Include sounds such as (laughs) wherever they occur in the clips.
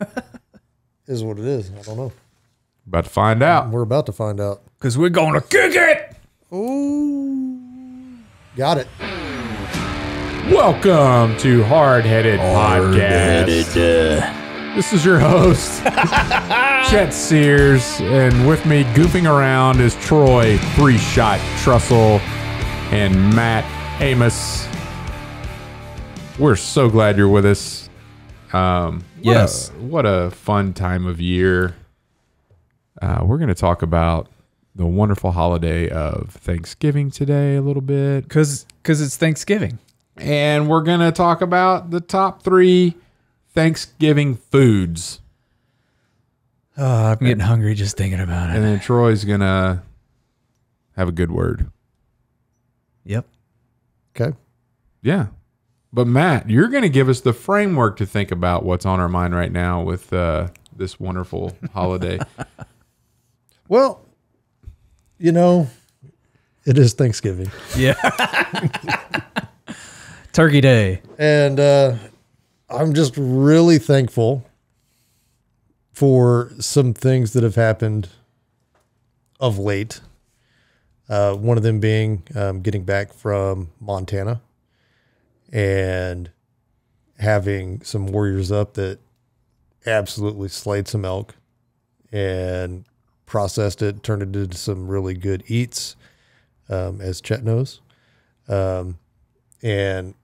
(laughs) is what it is. I don't know. About to find out. We're about to find out. Because we're going to kick it. Ooh, got it. Welcome to Hardheaded Podcast. This is your host, (laughs) Chet Sears, and with me goofing around is Troy Three Shot Trussell and Matt Amos. We're so glad you're with us. Um, what Yes. a, what a fun time of year. Uh, we're going to talk about the wonderful holiday of Thanksgiving today a little bit. Because cause it's Thanksgiving. And we're going to talk about the top three Thanksgiving foods. Oh, I'm getting hungry just thinking about it. And then Troy's going to have a good word. Yep. Okay. Yeah. But Matt, you're going to give us the framework to think about what's on our mind right now with uh, this wonderful holiday. (laughs) Well, you know, it is Thanksgiving, Yeah. (laughs) Turkey Day. and uh, I'm just really thankful for some things that have happened of late. Uh, one of them being um, getting back from Montana and having some warriors up that absolutely slayed some elk and processed it, turned it into some really good eats, um, as Chet knows. Um, and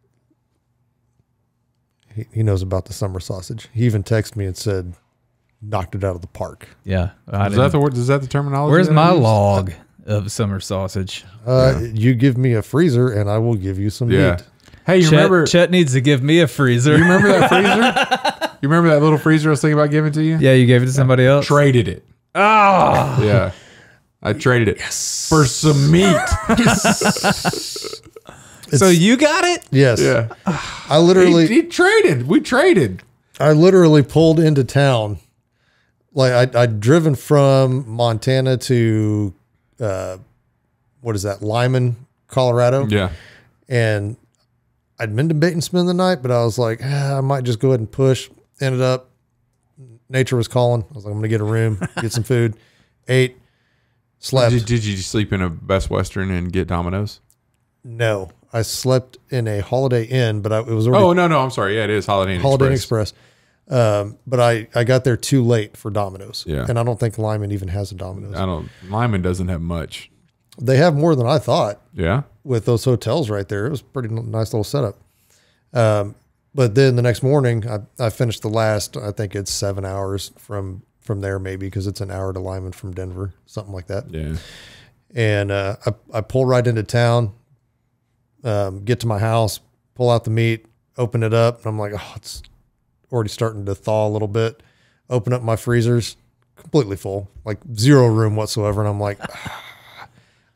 he, he knows about the summer sausage. He even texted me and said, knocked it out of the park. Yeah. I is, that the, word- is that the terminology? Where's my use? log of summer sausage? Uh, You give me a freezer and I will give you some Yeah. meat. Hey, you Chet, remember, Chet needs to give me a freezer. you remember that (laughs) freezer? you remember that little freezer I was thinking about giving to you? yeah, you gave it to somebody else. Traded it. Oh, Yeah. I traded it for some meat. (laughs) so you got it? Yes. Yeah. I literally He, he traded. We traded. I literally pulled into town. Like I, I'd driven from Montana to, uh, what is that, Limon, Colorado, Yeah. and I'd been debating spend the night, but I was like, ah, I might just go ahead and push. Ended up, nature was calling. I was like, I'm gonna get a room, (laughs) get some food, ate, slept. Did, did you sleep in a Best Western and get Domino's? no, I slept in a Holiday Inn, but I, it was already Oh no, no, I'm sorry. Yeah, it is Holiday Inn Holiday Inn Express. Express. Um, but I, I got there too late for Domino's. Yeah. And I don't think Limon even has a Domino's. I don't. Limon doesn't have much. They have more than I thought Yeah. with those hotels right there. It was a pretty nice little setup. Um, but then the next morning, I, I finished the last, I think it's seven hours from, from there, maybe because it's an hour to Limon from Denver, something like that. Yeah. And uh, I, I pull right into town, um, get to my house, pull out the meat, open it up, and I'm like, oh, it's already starting to thaw a little bit. Open up my freezers, completely full, like zero room whatsoever. And I'm like, "Ah,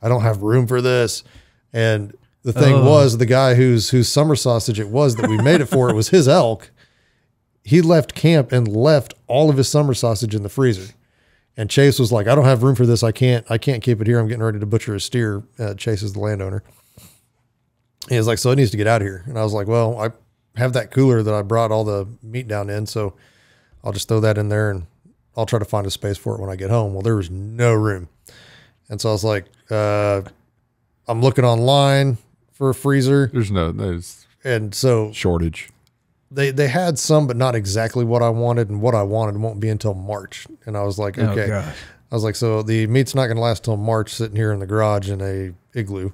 I don't have room for this. And the thing Oh. was, the guy whose whose summer sausage it was that we made it for, it was his elk. He left camp and left all of his summer sausage in the freezer. And Chase was like, I don't have room for this. I can't, I can't keep it here. I'm getting ready to butcher a steer. Uh, Chase is the landowner. He was like, so it needs to get out of here. And I was like, well, I have that cooler that I brought all the meat down in. So I'll just throw that in there and I'll try to find a space for it when I get home. Well, there was no room. And so I was like, uh, I'm looking online for a freezer. There's no. There's And so shortage. they, they had some, but not exactly what I wanted. And what I wanted won't be until March. And I was like, okay. Oh. I was like, so the meat's not going to last till March sitting here in the garage in a igloo.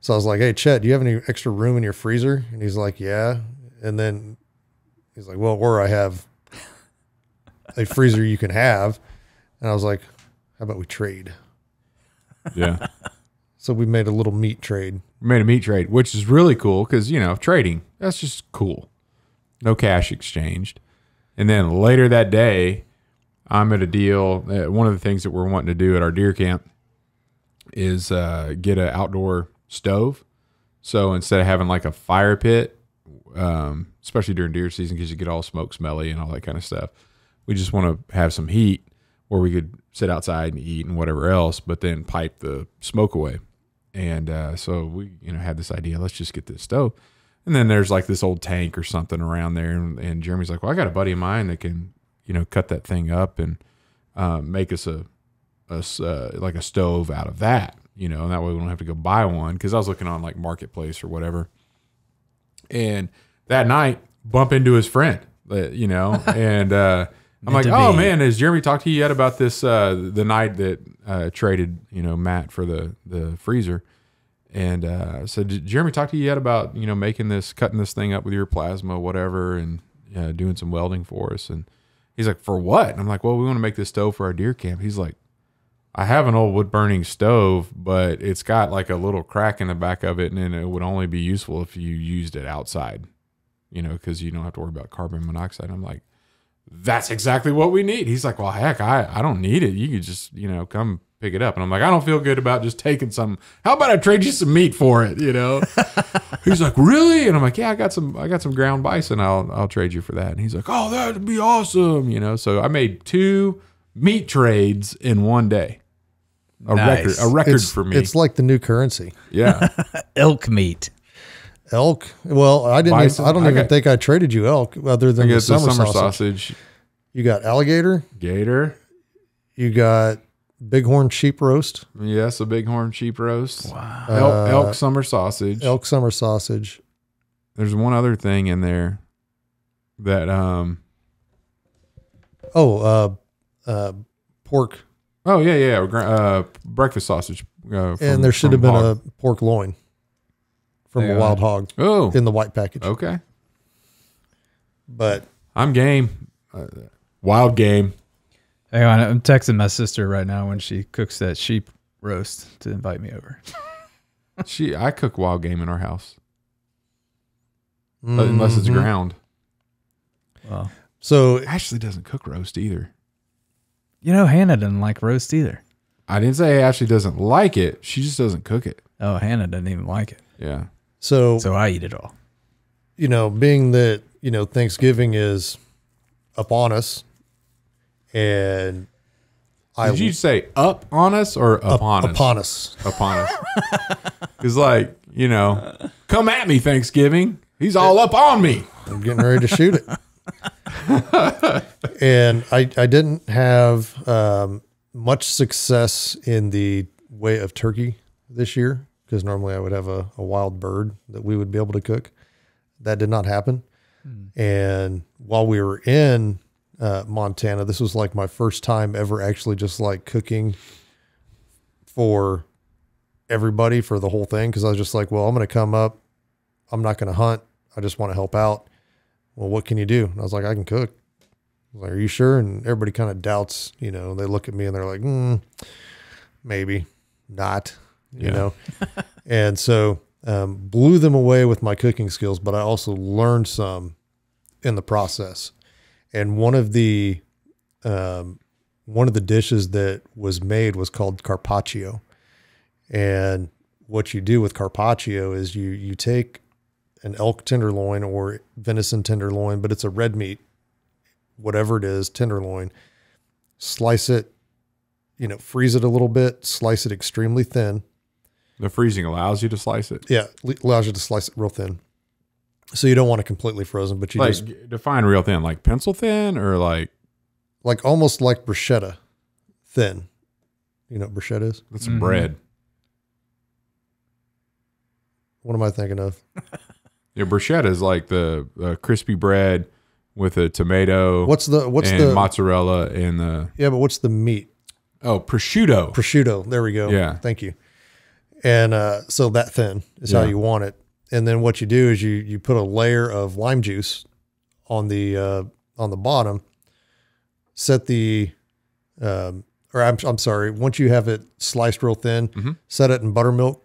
So I was like, hey, Chet, do you have any extra room in your freezer? And he's like, yeah. And then he's like, well, or I have a freezer you can have. And I was like, how about we trade? Yeah. (laughs) So we made a little meat trade. We made a meat trade, which is really cool because you know trading. That's just cool. No cash exchanged. And then later that day, I'm at a deal. Uh, one of the things that we're wanting to do at our deer camp is uh, get an outdoor stove. So instead of having like a fire pit, um, especially during deer season, because you get all smoke smelly and all that kind of stuff, we just want to have some heat where we could sit outside and eat and whatever else, but then pipe the smoke away. And uh, so we, you know, had this idea. Let's just get this stove. And then there's like this old tank or something around there, and, and Jeremy's like, "Well, I got a buddy of mine that can, you know, cut that thing up and um, make us a, a uh, like a stove out of that, you know, and that way we don't have to go buy one. Because I was looking on like marketplace or whatever, and that night bump into his friend, uh, you know, (laughs) and uh, I'm like, oh be. man, has Jeremy talked to you yet about this? Uh, the night that uh, traded, you know, Matt for the the freezer. And uh, so, did Jeremy talk to you yet about you know making this, cutting this thing up with your plasma, whatever, and uh, doing some welding for us? And he's like, "For what?" And I'm like, "Well, we want to make this stove for our deer camp." He's like, "I have an old wood burning stove, but it's got like a little crack in the back of it, and it would only be useful if you used it outside, you know, because you don't have to worry about carbon monoxide." I'm like, "That's exactly what we need." He's like, "Well, heck, I I don't need it. You could just you know come." Pick it up, and I'm like, I don't feel good about just taking some. How about I trade you some meat for it? You know, (laughs) he's like, really? And I'm like, yeah, I got some, I got some ground bison. I'll, I'll trade you for that. And he's like, oh, that'd be awesome. You know, so I made two meat trades in one day. A Nice. record, a record It's, for me. it's like the new currency. yeah, (laughs) Elk meat. Elk. Well, I didn't. Even, I don't I even got- think I traded you elk, other I than the get the summer, summer sausage. sausage, You got alligator. gator. You got bighorn sheep roast, Yes, a bighorn sheep roast. Wow. Elk, Uh, elk summer sausage. elk summer sausage. There's one other thing in there that um. Oh, uh, uh, pork, Oh yeah, yeah, gra- uh, breakfast sausage. Uh, from- and there should have been hog. a pork loin from Hang a on. wild hog Oh, in the white package. okay. But I'm game. Uh, wild game. Hang on, I'm texting my sister right now when she cooks that sheep roast to invite me over. (laughs) She, I cook wild game in our house, uh, unless it's Mhm. ground. Well, So Ashley doesn't cook roast either. you know, Hannah doesn't like roast either. I didn't say Ashley doesn't like it. She just doesn't cook it. Oh, Hannah doesn't even like it. Yeah. So So I eat it all. you know, being that you know Thanksgiving is upon us, and I Did you say up on us or up- upon us? upon us. upon us. (laughs) Because like you know, come at me Thanksgiving. He's all up on me. I'm getting ready to shoot it. (laughs) and I, I didn't have um, much success in the way of turkey this year because normally I would have a, a wild bird that we would be able to cook. That did not happen. And while we were in uh, Montana, this was like my first time ever actually just like cooking for everybody for the whole thing because I was just like, well, I'm going to come up. I'm not going to hunt. I just want to help out. Well, what can you do? And I was like, I can cook. I was like, Are you sure? And everybody kind of doubts, you know, they look at me and they're like, mm, maybe not, you Yeah. know? (laughs) and so um, blew them away with my cooking skills, but I also learned some in the process. And one of the, um, one of the dishes that was made was called carpaccio. And what you do with carpaccio is you you take an elk tenderloin or venison tenderloin, but it's a red meat, whatever it is, tenderloin. Slice it, you know, freeze it a little bit, slice it extremely thin. The freezing allows you to slice it. Yeah, allows you to slice it real thin. So you don't want it completely frozen, but you Like just define real thin, like pencil thin, or like like almost like bruschetta thin. You know what bruschetta is? that's Mhm. bread. What am I thinking of? (laughs) Yeah, bruschetta is like the uh, crispy bread with a tomato What's the what's and the mozzarella and the yeah, but what's the meat? oh prosciutto. prosciutto. There we go. Yeah. Thank you. And uh, so that thin is how you want it. And then what you do is you you put a layer of lime juice on the uh, on the bottom. Set the um, or I'm I'm sorry. Once you have it sliced real thin, Mhm. set it in buttermilk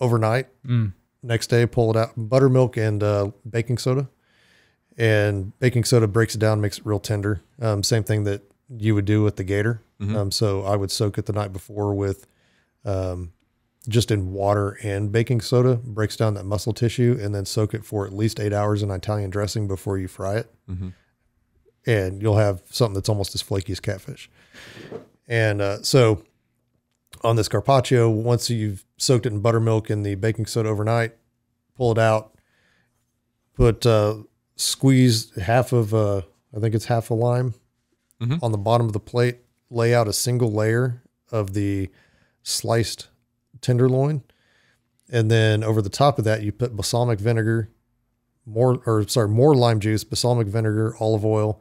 overnight. Mm. Next day, pull it out. Buttermilk and uh, baking soda, and baking soda breaks it down, makes it real tender. Um, same thing that you would do with the gator. Mhm. Um, so I would soak it the night before with um, just in water and baking soda, breaks down that muscle tissue, and then soak it for at least eight hours in Italian dressing before you fry it. Mhm. And you'll have something that's almost as flaky as catfish. And uh, so on this carpaccio, once you've soaked it in buttermilk and the baking soda overnight, pull it out, put uh, squeeze half of uh, I think it's half a lime on the bottom of the plate, lay out a single layer of the sliced tenderloin. And then over the top of that, you put balsamic vinegar, more, or sorry, more lime juice, balsamic vinegar, olive oil,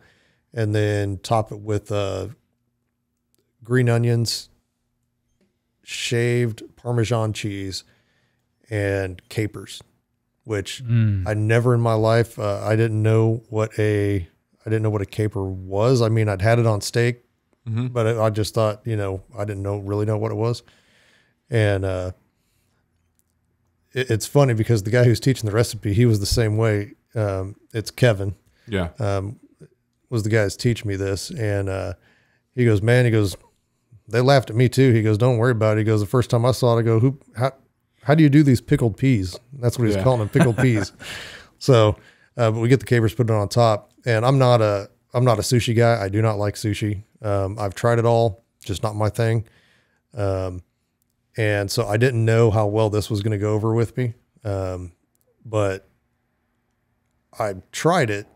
and then top it with uh, green onions, shaved Parmesan cheese, and capers, which I never in my life uh, I didn't know what a I didn't know what a caper was. I mean, I'd had it on steak, but I, I just thought you know I didn't know really know what it was, and uh, it, it's funny because the guy who's teaching the recipe he was the same way. Um, it's Kevin Yeah. um, was the guy that's teaching me this, and uh, he goes, "Man," he goes, "They laughed at me too." He goes, "Don't worry about it." He goes, "The first time I saw it, I go, who, how, how do you do these pickled peas?" That's what he's Yeah. calling them, pickled (laughs) peas. So, uh, but we get the capers, put it on top, and I'm not a, I'm not a sushi guy. I do not like sushi. Um, I've tried it all, just not my thing. Um, and so I didn't know how well this was going to go over with me. Um, but I tried it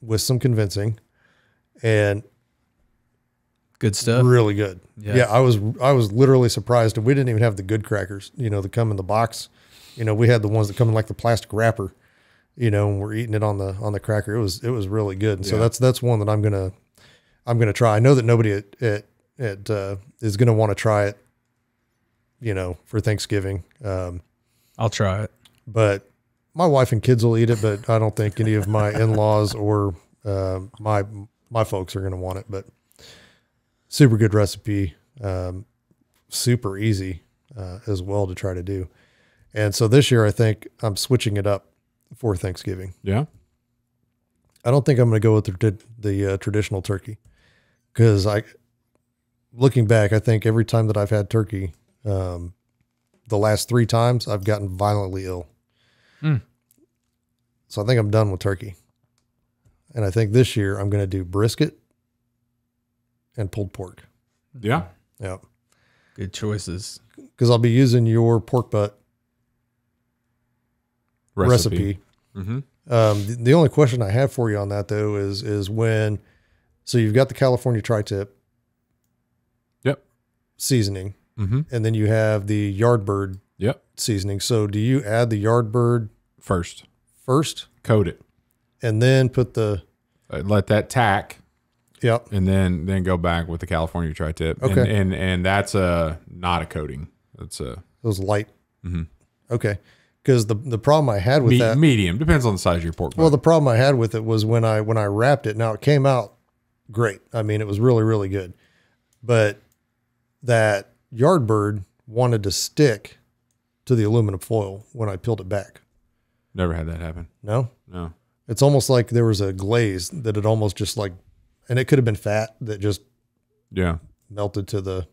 with some convincing and Good stuff. really good. Yeah. Yeah. I was I was literally surprised. And we didn't even have the good crackers, you know, that come in the box. You know, we had the ones that come in like the plastic wrapper, you know, and we're eating it on the on the cracker. It was it was really good. And so that's that's one that I'm gonna I'm gonna try. I know that nobody at at, at uh, is gonna want to try it, you know, for Thanksgiving. Um, I'll try it. but my wife and kids will eat it, but I don't think any of my in-laws or uh, my my folks are going to want it. But super good recipe, um, super easy uh, as well to try to do. And so this year, I think I'm switching it up for Thanksgiving. Yeah. I don't think I'm going to go with the the uh, traditional turkey because I, looking back, I think every time that I've had turkey, um, the last three times I've gotten violently ill. Hmm. So I think I'm done with turkey, and I think this year I'm going to do brisket and pulled pork. Yeah. Yeah, Good choices. because I'll be using your pork butt recipe. Mm-hmm. Um, the, the only question I have for you on that though is is when, so you've got the California tri-tip Yep. Seasoning, Mm-hmm. and then you have the Yardbird Yep. seasoning. So do you add the Yardbird First, first, coat it. and then put the Uh, let that tack, yep and then then go back with the California tri-tip. And, Okay. and and that's a not a coating. That's a those light? Mhm. Okay, because the the problem I had with me- that, medium. Depends on the size of your pork. well, butt. the problem I had with it was when I when I wrapped it. Now it came out great. I mean, it was really really good, but that Yardbird wanted to stick to the aluminum foil when I peeled it back. never had that happen. No, No. it's almost like there was a glaze that it almost just like, and it could have been fat that just Yeah. melted to the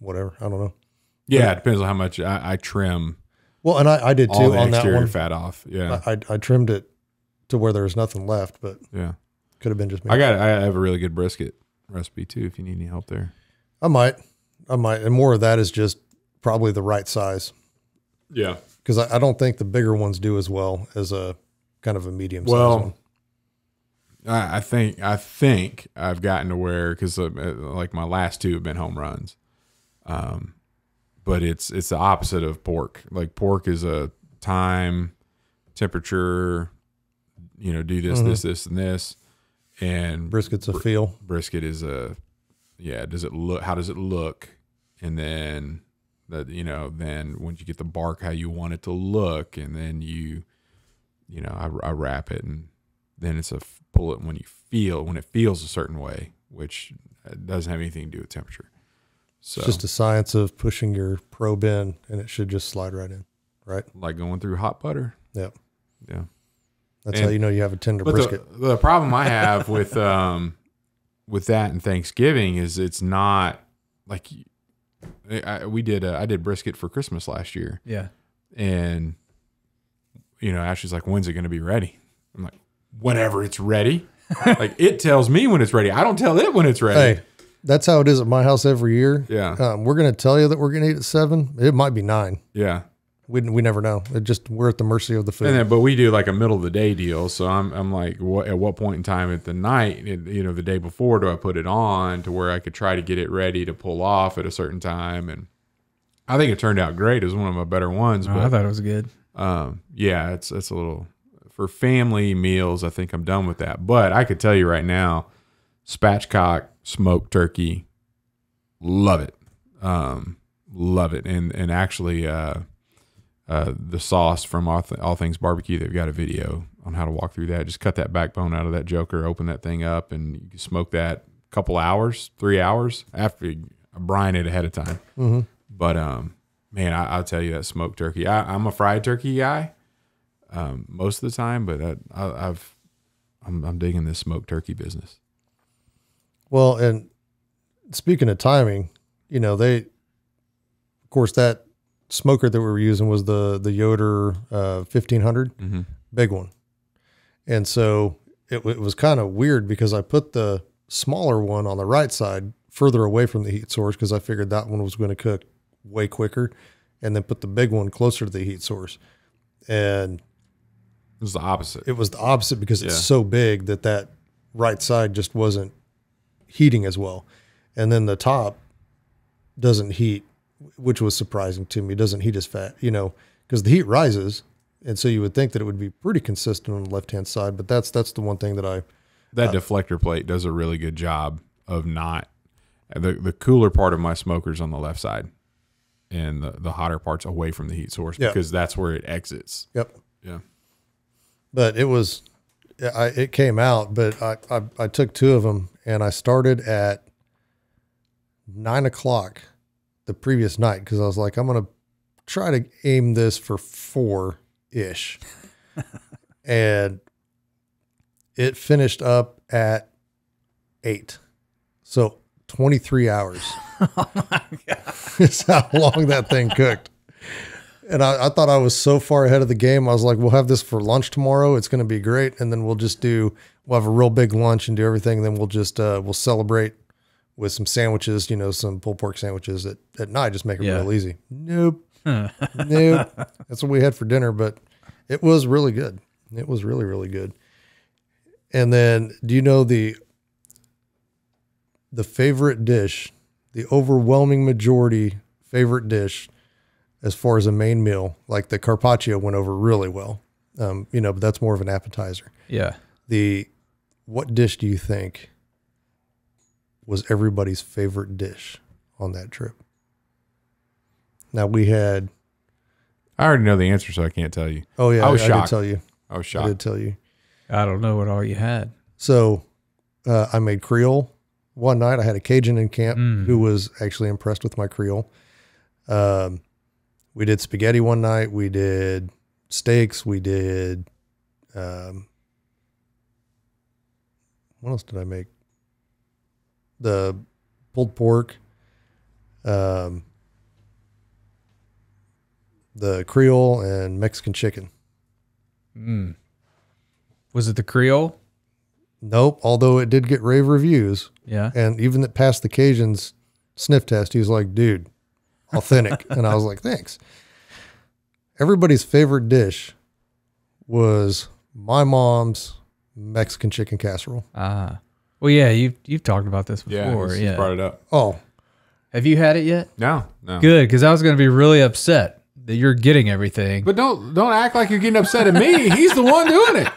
whatever. I don't know. Yeah. It depends on how much I, I trim Well, and I, I did too on that one. fat off. Yeah. I, I trimmed it to where there was nothing left, but yeah. could have been just me. I got. I have a really good brisket recipe too. If you need any help there. I might, I might, and more of that is just probably the right size Yeah. because I, I don't think the bigger ones do as well as a kind of a medium size Well, one. I, I think I think I've gotten to where because uh, like my last two have been home runs, um, but it's it's the opposite of pork. Like pork is a time, temperature, you know, do this, this, this, and this, and Brisket's a feel. brisket is a yeah. Does it look? How does it look? And then that you know, then once you get the bark, how you want it to look, and then you, you know, I, I wrap it, and then it's a f- pull it when you feel when it feels a certain way, which uh, doesn't have anything to do with temperature. So It's just a science of pushing your probe in, and it should just slide right in. Right. like going through hot butter. Yep. Yeah. That's And- how you know you have a tender brisket. the, the problem I have with (laughs) um with that and Thanksgiving is it's not like I, we did uh, I did brisket for Christmas last year Yeah. and you know Ashley's like when's it going to be ready? I'm like whenever it's ready. (laughs) like it tells me when it's ready. I don't tell it when it's ready. Hey, that's how it is at my house every year. Yeah. Um, we're going to tell you that we're going to eat at seven. It might be nine. Yeah. We we never know. It just we're at the mercy of the food. And then, but we do like a middle of the day deal. So I'm, I'm like, what, at what point in time at the night, you know, the day before, do I put it on to where I could try to get it ready to pull off at a certain time? And I think it turned out great. It was one of my better ones. Oh, but I thought it was good. um, yeah, it's it's a little for family meals. I think I'm done with that. But I could tell you right now, spatchcock smoked turkey, love it, um, love it, and and actually, uh, uh, the sauce from all, Th- all Things Barbecue, they've got a video on how to walk through that. Just cut that backbone out of that joker, open that thing up, and you can smoke that a couple hours, three hours after you brine it ahead of time. hmm But um, man, I, I'll tell you that smoked turkey. I, I'm a fried turkey guy, um, most of the time, but I, I, I've I'm, I'm digging this smoked turkey business. Well, and speaking of timing, you know, they, of course, that smoker that we were using was the the Yoder uh, 1500, Mm-hmm. big one, and so it, it was kind of weird because I put the smaller one on the right side further away from the heat source because I figured that one was going to cook way quicker, and then put the big one closer to the heat source, and It was the opposite. it was the opposite because it's so big that that right side just wasn't heating as well. And then the top doesn't heat which was surprising to me doesn't heat as fat you know because the heat rises and so you would think that it would be pretty consistent on the left hand side but that's that's the one thing that i that uh, deflector plate does a really good job of not the the cooler part of my smoker's on the left side, and the the hotter parts away from the heat source Yeah. because that's where it exits. yep Yeah. but it was I, it came out but I, I i took two of them and i started at nine o'clock the previous night because i was like i'm gonna try to aim this for four ish (laughs) and it finished up at eight so 23 hours (laughs) is how long that thing cooked and I, I thought I was so far ahead of the game. I was like, we'll have this for lunch tomorrow. It's going to be great. And then we'll just do, we'll have a real big lunch and do everything. And then we'll just, uh, we'll celebrate with some sandwiches, you know, some pulled pork sandwiches at, at night. Just make it Yeah. real easy. Nope. (laughs) nope. That's what we had for dinner, but it was really good. It was really, really good. And then do you know the, the favorite dish, the overwhelming majority favorite dish as far as a main meal, like the carpaccio went over really well. Um, you know, but that's more of an appetizer. Yeah. The what dish do you think was everybody's favorite dish on that trip? Now we had I already know the answer, so I can't tell you. oh yeah, I was I, shocked. did tell you. I was I shocked. did tell you. I don't know what all you had. So uh, I made Creole one night. I had a Cajun in camp Mm. who was actually impressed with my Creole. Um, we did spaghetti one night. We did steaks. We did. Um, what else did I make? The pulled pork. Um, the Creole and Mexican chicken. Mm. Was it the Creole? Nope. Although it did get rave reviews. Yeah. And even that passed the Cajun's sniff test, he was like, dude, authentic. (laughs) and I was like, thanks. Everybody's favorite dish was my mom's Mexican chicken casserole. Ah. Well, yeah, you've you've talked about this Yeah, before. he's- Yeah. brought it up. Oh, Have you had it yet? No, no. Good, because I was going to be really upset that you're getting everything. But don't don't act like you're getting upset at me. He's the one doing it.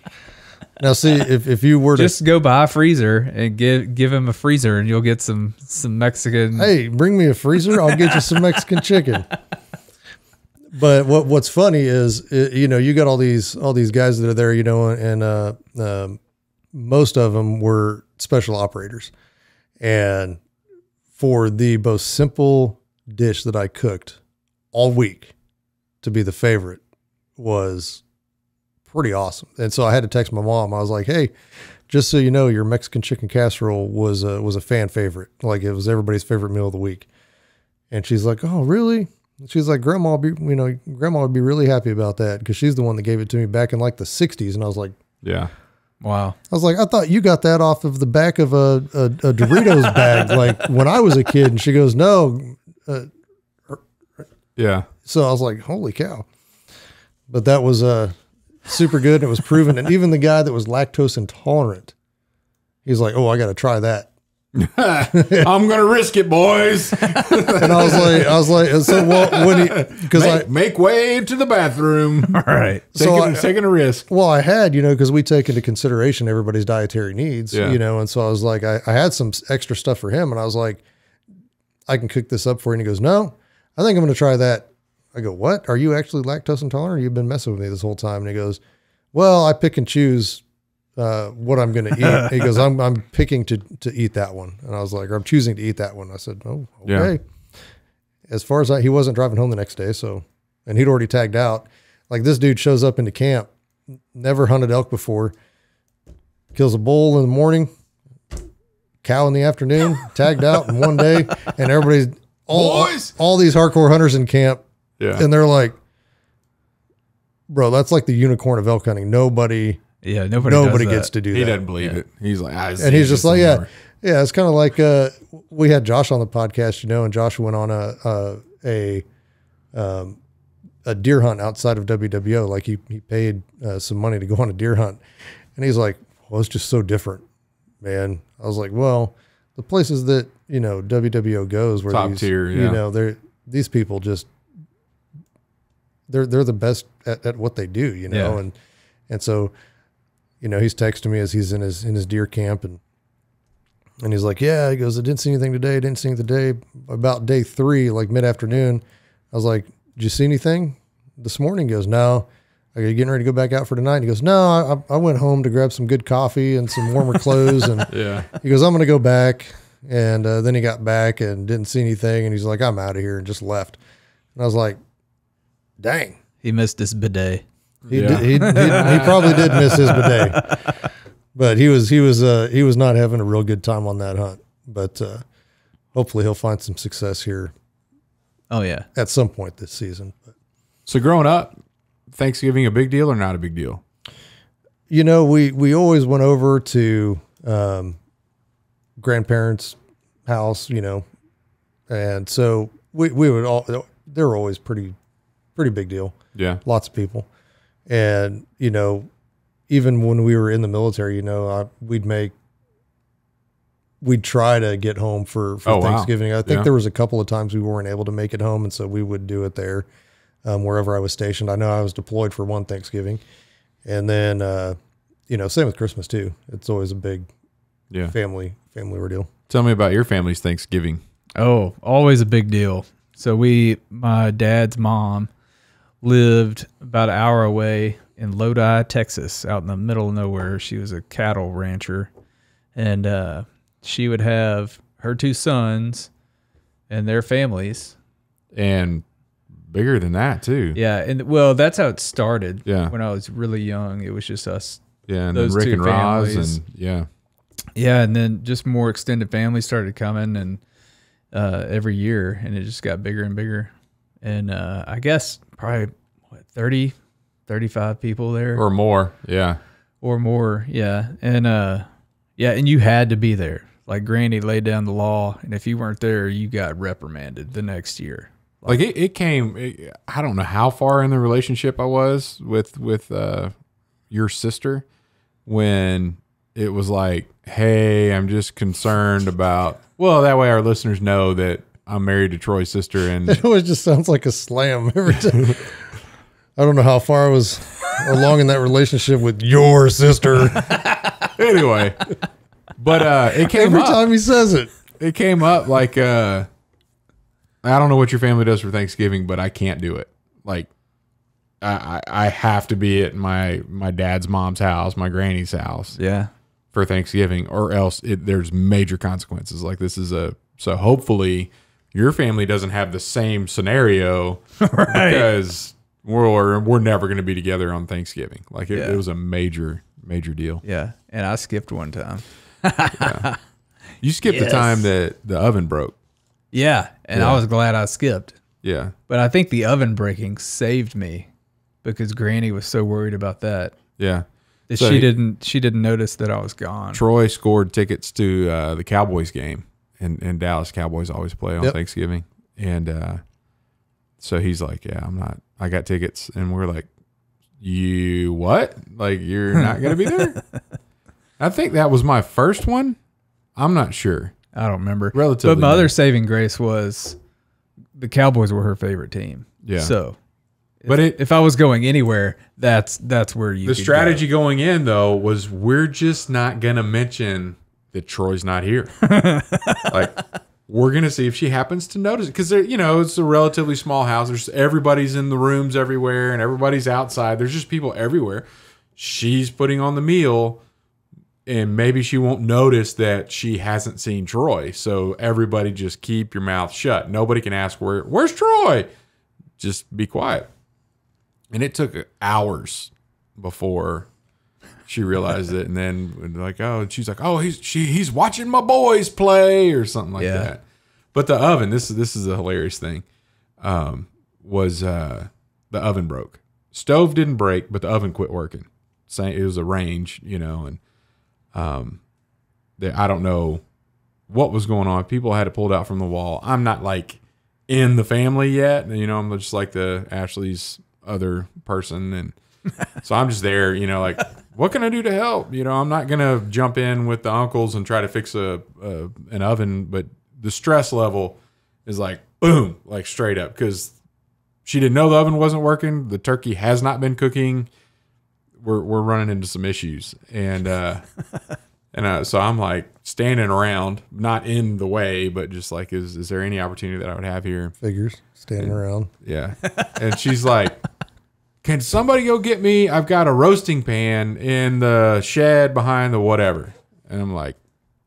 (laughs) now see, if, if you were to, Just go buy a freezer and give give him a freezer, and you'll get some some Mexican. hey, bring me a freezer, I'll get you some Mexican chicken. But what what's funny is, uh, you know, you got all these all these guys that are there, you know, and uh, um, most of them were special operators, and for the most simple dish that I cooked all week to be the favorite was pretty awesome. And so I had to text my mom. I was like, "Hey, just so you know, your Mexican chicken casserole was a, was a fan favorite. Like it was everybody's favorite meal of the week." And she's like, "Oh, really?" She's like, "Grandma, be you know, Grandma would be really happy about that because she's the one that gave it to me back in like the '60s." And I was like, Yeah. Wow. I was like, I thought you got that off of the back of a, a, a Doritos (laughs) bag, like when I was a kid. And she goes, No, Did Yeah. So I was like, holy cow. But that was uh, super good. And It was proven. and even the guy that was lactose intolerant, he's like, oh, I got to try that. I'm gonna risk it, boys. (laughs) And I was like, I was like, so well, when he, because I, make, make way to the bathroom. (laughs) All right. (laughs) taking, So I- taking a risk. Well, I had, you know, because we take into consideration everybody's dietary needs, Yeah. you know, and so I was like, I, I had some extra stuff for him, and I was like, I can cook this up for you. And he goes, No, I think I'm going to try that. I go, What? Are you actually lactose intolerant? Or you've been messing with me this whole time? And he goes, Well, I pick and choose uh, what I'm going to eat. he goes, I'm I'm picking to to eat that one, and I was like, or I'm choosing to eat that one. I said, Oh, Yeah. okay. As far as I, he wasn't driving home the next day, so and he'd already tagged out. Like this dude shows up into camp never hunted elk before. Kills a bull in the morning, cow in the afternoon, (laughs) tagged out in one day, and everybody's all Boys! all these hardcore hunters in camp, Yeah. and they're like, "Bro, that's like the unicorn of elk hunting. Nobody, Yeah. Nobody. nobody does that. gets to do that. he that." doesn't believe it. He's like, ah, and he's just like, "Yeah, yeah." It's kind of like uh, we had Josh on the podcast, you know, and Josh went on a a a, um, a deer hunt outside of WWO. Like he he paid uh, some money to go on a deer hunt, and he's like, "Well, it's just so different, man." I was like, "Well, the places that you know WWO goes where Top these, tier, you know, they're these people just they're they're the best at, at what they do, you know, Yeah. and and so." You know, he's texting me as he's in his in his deer camp, and and he's like, Yeah, he goes, I didn't see anything today. I Didn't see anything today. About day three, like mid afternoon, I was like, Did you see anything this morning? He goes, No. Are you getting ready to go back out for tonight? He goes, No, I, I went home to grab some good coffee and some warmer clothes. And (laughs) Yeah. he goes, I'm going to go back. And uh, then he got back and didn't see anything. And he's like, I'm out of here and just left. And I was like, Dang. He missed his bidet. He, Yeah. did, he, he, he (laughs) probably did miss his bidet, but he was he was uh, he was not having a real good time on that hunt. But uh, hopefully he'll find some success here Oh yeah. at some point this season. But, So growing up, Thanksgiving a big deal or not a big deal? you know, we we always went over to um, grandparents' house, you know, and so we we would all they were always pretty pretty big deal. Yeah. lots of people. And, you know, even when we were in the military, you know, I, we'd make, we'd try to get home for, for Oh, wow. Thanksgiving. I think Yeah. there was a couple of times we weren't able to make it home. And so we would do it there, um, wherever I was stationed. I know I was deployed for one Thanksgiving. And then, uh, you know, same with Christmas too. It's always a big Yeah. family, family ordeal. Tell me about your family's Thanksgiving. Oh, always a big deal. So we, my dad's mom, lived about an hour away in Lodi, Texas, out in the middle of nowhere. She was a cattle rancher, and uh, she would have her two sons and their families. And bigger than that too. Yeah, and well, that's how it started. Yeah. when I was really young, it was just us. Yeah. And Those then Rick and Roz and yeah. Yeah, and then just more extended families started coming, and uh, every year, and it just got bigger and bigger. And uh, I guess probably what 30, 35 people there Or more. Yeah. or more. Yeah. And uh yeah, and you had to be there. Like Granny laid down the law, and if you weren't there, you got reprimanded the next year. Like it, it came it, I don't know how far in the relationship I was with with uh your sister when it was like, "Hey, I'm just concerned about well, that way our listeners know that I'm married to Troy's sister and (laughs) It always just sounds like a slam every time. (laughs) I don't know how far I was along in that relationship with your sister. (laughs) anyway. But uh it came Every up. time he says it. it came up like uh I don't know what your family does for Thanksgiving, but I can't do it. Like I, I I have to be at my my dad's mom's house, my granny's house Yeah. for Thanksgiving, or else it, there's major consequences. Like this is a so hopefully your family doesn't have the same scenario (laughs) because we're we're never going to be together on Thanksgiving. Like it, Yeah. it was a major major deal. Yeah. And I skipped one time. (laughs) You skipped the time that the oven broke. Yeah. And I was glad I skipped. Yeah. But I think the oven breaking saved me because Granny was so worried about that Yeah. that So she didn't she didn't notice that I was gone. Troy scored tickets to uh, the Cowboys game, and, and Dallas Cowboys always play on Yep. Thanksgiving. And uh, so he's like, yeah, I'm not. I got tickets, and we're like, you what? Like you're not gonna be there? (laughs) I think that was my first one. I'm not sure. I don't remember. Relatively But my other saving grace was the Cowboys were her favorite team. Yeah. So, But it if I was going anywhere, that's that's where you. the strategy going in though was we're just not gonna mention that Troy's not here. (laughs) like we're gonna see if she happens to notice because you know it's a relatively small house. There's everybody's in the rooms everywhere and everybody's outside. There's just people everywhere. She's putting on the meal, and maybe she won't notice that she hasn't seen Troy. So everybody just keep your mouth shut. Nobody can ask where where's Troy. Just be quiet. And it took hours before she realized it, and then like, oh, she's like, oh, he's she he's watching my boys play or something like Yeah. that. But the oven, this is this is a hilarious thing, um, was uh, the oven broke. Stove didn't break, but the oven quit working. Same, it was a range, you know, and um, the, I don't know what was going on. People had it pulled out from the wall. I'm not like in the family yet, you know. I'm just like the Ashley's other person, and (laughs) so I'm just there, you know, like what can I do to help? You know, I'm not gonna jump in with the uncles and try to fix a, a an oven, but the stress level is like boom, like straight up because she didn't know the oven wasn't working. The turkey has not been cooking. We're we're running into some issues, and uh, (laughs) and uh, so I'm like standing around, not in the way, but just like, is is there any opportunity that I would have here? Figures standing around. Yeah. And she's like, Can somebody go get me? I've got a roasting pan in the shed behind the whatever. And I'm like,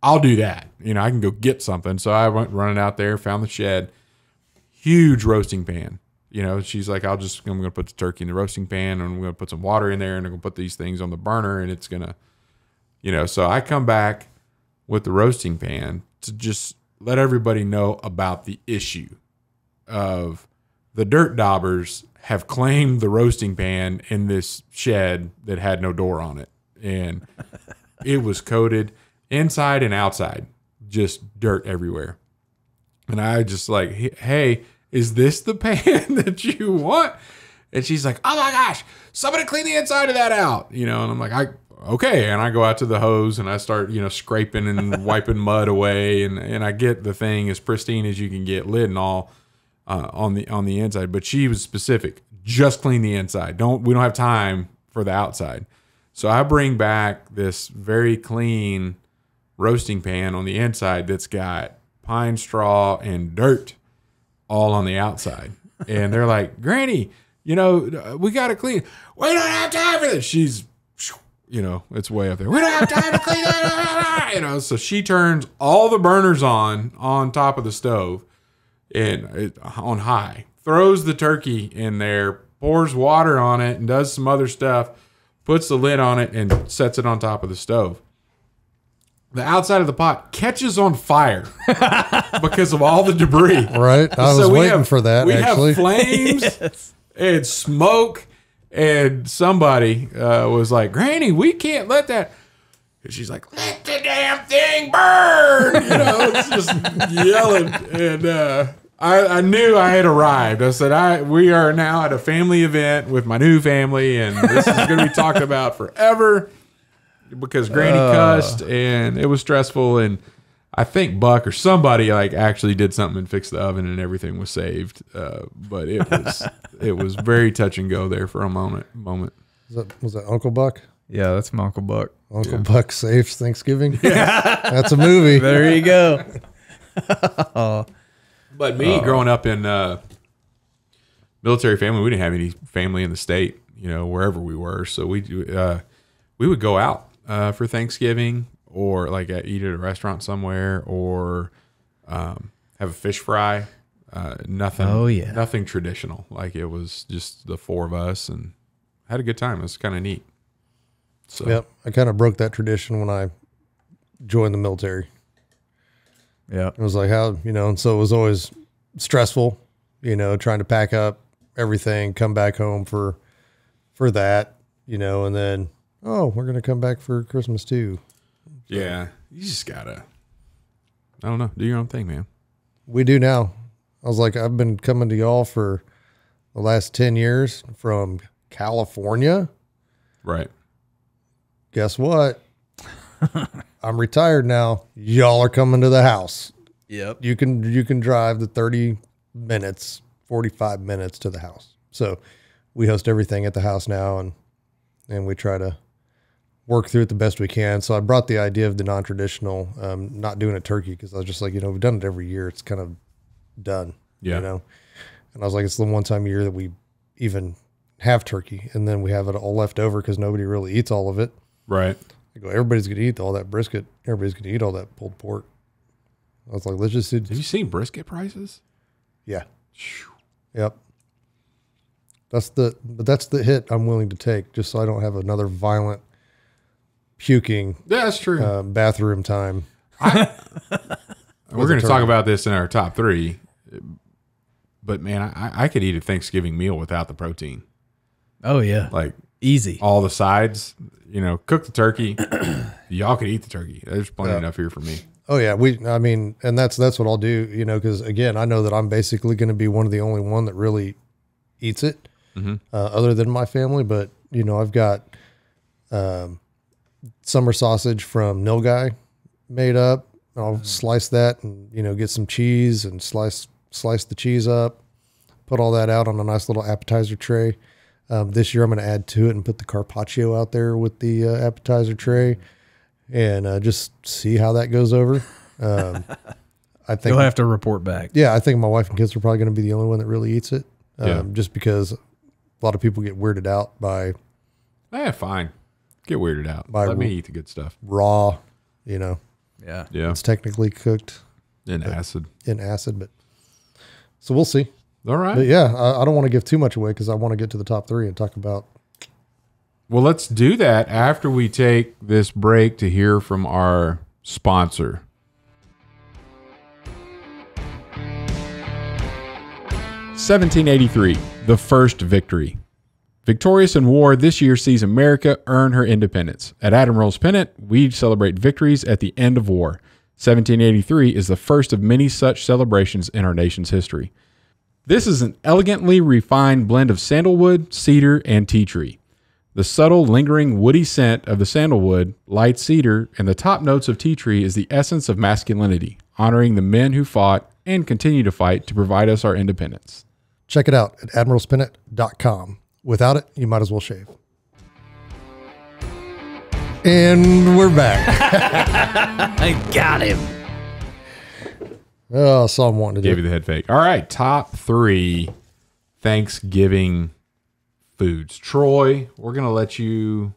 I'll do that. You know, I can go get something. So I went running out there, found the shed, huge roasting pan. You know, she's like, I'll just, I'm going to put the turkey in the roasting pan and I'm going to put some water in there and I'm going to put these things on the burner and it's going to, you know, so I come back with the roasting pan to just let everybody know about the issue of the dirt daubers have claimed the roasting pan in this shed that had no door on it. And it was coated inside and outside just dirt everywhere. And i just like hey is this the (laughs) pan that you want? And she's like oh my gosh somebody clean the inside of that out you know? And i'm like i okay. And i go out to the hose and i start you know scraping and (laughs) wiping mud away. And and i get the thing as pristine as you can get lid and all uh, on the on the inside, but she was specific. Just clean the inside. Don't we don't have time for the outside. So I bring back this very clean roasting pan on the inside that's got pine straw and dirt all on the outside. And they're like, "Granny, you know, we got to clean. We don't have time for this." She's you know, it's way up there. We don't have time to clean that. (laughs) You know, so she turns all the burners on on top of the stove and it, on high, throws the turkey in there, pours water on it, and does some other stuff, puts the lid on it, and sets it on top of the stove. The outside of the pot catches on fire (laughs) because of all the debris. Right? I was So we waiting have- for that We actually. have (laughs) flames and smoke, and somebody uh, was like, "Granny, we can't let that." And she's like, "Let the damn thing burn!" You know, it's (laughs) just yelling, and uh, I, I knew I had arrived. I said, "I we are now at a family event with my new family, and this is going to be talked (laughs) about forever." Because Granny cussed, and it was stressful, and I think Buck or somebody like actually did something and fixed the oven, and everything was saved. Uh, but it was (laughs) it was very touch and go there for a moment. Moment. was, that, was that Uncle Buck? Yeah, that's my Uncle Buck. Uncle Buck saves Thanksgiving. Yeah. (laughs) That's a movie. There you go. But me growing up in uh, military family, we didn't have any family in the state, you know, wherever we were. So we uh, we would go out uh, for Thanksgiving or like uh, eat at a restaurant somewhere or um, have a fish fry. Uh, nothing. Oh, yeah. nothing traditional. Like it was just the four of us and had a good time. It was kind of neat. So Yep. I kind of broke that tradition when I joined the military. Yeah. It was like how, you know, and so it was always stressful, you know, trying to pack up everything, come back home for for that, you know, and then oh, we're going to come back for Christmas too. yeah, you just gotta. I don't know. Do your own thing, man. We do now. I was like I've been coming to y'all for the last 10 years from California. Right. Guess what? (laughs) I'm retired now. Y'all are coming to the house. Yep. You can you can drive the 30 minutes, 45 minutes to the house. So we host everything at the house now and and we try to work through it the best we can. So I brought the idea of the non-traditional, um, not doing a turkey because I was just like, you know, we've done it every year. It's kind of done. Yeah. You know? And I was like, it's the one time a year that we even have turkey and then we have it all left over because nobody really eats all of it. Right. I go, everybody's gonna eat all that brisket. Everybody's gonna eat all that pulled pork. I was like, let's just do Have you seen brisket prices? yeah. Yep. That's the but that's the hit I'm willing to take just so I don't have another violent puking Yeah, that's true. uh, bathroom time. (laughs) We're going to talk about this in our top three. But man, I, I could eat a Thanksgiving meal without the protein. Oh yeah. Like Easy. all the sides, you know, cook the turkey. (clears throat) Y'all could eat the turkey. There's plenty Yeah. enough here for me. Oh yeah, we. I mean, and that's that's what I'll do. You know, because again, I know that I'm basically going to be one of the only one that really eats it, uh, other than my family. But you know, I've got um, summer sausage from Nil Guy made up. I'll slice that and you know get some cheese and slice slice the cheese up, put all that out on a nice little appetizer tray. Um, this year, I'm going to add to it and put the carpaccio out there with the uh, appetizer tray, and uh, just see how that goes over. Um, (laughs) I think You'll have to report back. yeah, I think my wife and kids are probably going to be the only one that really eats it. Um, Yeah. Just because a lot of people get weirded out by Eh, fine. Get weirded out. By Let me eat the good stuff. raw, you know, Yeah. Yeah. it's technically cooked And acid. in acid, but so we'll see. All right. But yeah, I, I don't want to give too much away because I want to get to the top three and talk about. Well, let's do that after we take this break to hear from our sponsor. Seventeen eighty three, the first victory. Victorious in war, this year sees America earn her independence. At Admiral's Pennant, we celebrate victories at the end of war. 1783 is the first of many such celebrations in our nation's history. This is an elegantly refined blend of sandalwood, cedar, and tea tree. The subtle, lingering woody scent of the sandalwood, light cedar, and the top notes of tea tree is the essence of masculinity, honoring the men who fought and continue to fight to provide us our independence. Check it out at admiralspennant.com. Without it, you might as well shave. And we're back. (laughs) I got him. Oh, I saw him wanting to Gave do you the head fake. All right, top three Thanksgiving foods. Troy, we're going to let you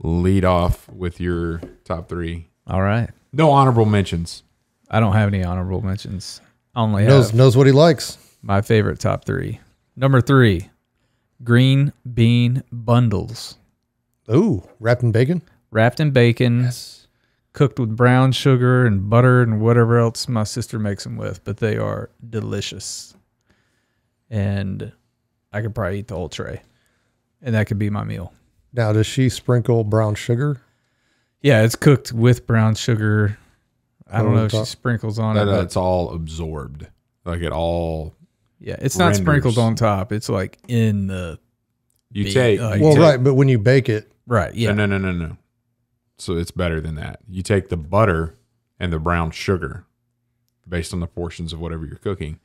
lead off with your top three. All right. No honorable mentions. I don't have any honorable mentions. I only Knows, knows what he likes. my favorite top three. Number three, green bean bundles. Ooh, wrapped in bacon. Wrapped in bacon, cooked with brown sugar and butter and whatever else my sister makes them with, but they are delicious. And I could probably eat the whole tray. And that could be my meal. Now, does she sprinkle brown sugar? Yeah, it's cooked with brown sugar. I don't Over know the if she sprinkles on That, it. but- that's all absorbed. Like it all. yeah, it's not sprinkled on top. It's like in the You Be- take. uh, you Well, take- right, but when you bake it, right. Yeah, No, no, no, no, no. So it's better than that. You take the butter and the brown sugar, based on the portions of whatever you're cooking.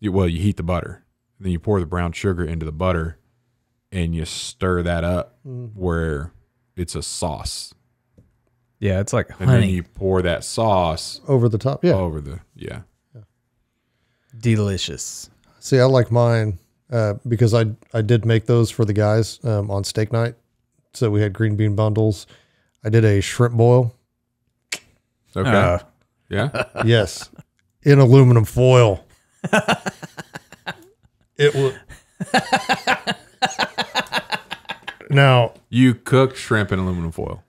You, well, you heat the butter, then you pour the brown sugar into the butter, and you stir that up where it's a sauce, yeah. It's like and then you pour that sauce over the top. Yeah. over the yeah. delicious. See, I like mine uh, because I I did make those for the guys um, on steak night. So we had green bean bundles. I did a shrimp boil. Okay, Uh, yeah. Yes, in aluminum foil. it was. now, You cook shrimp in aluminum foil.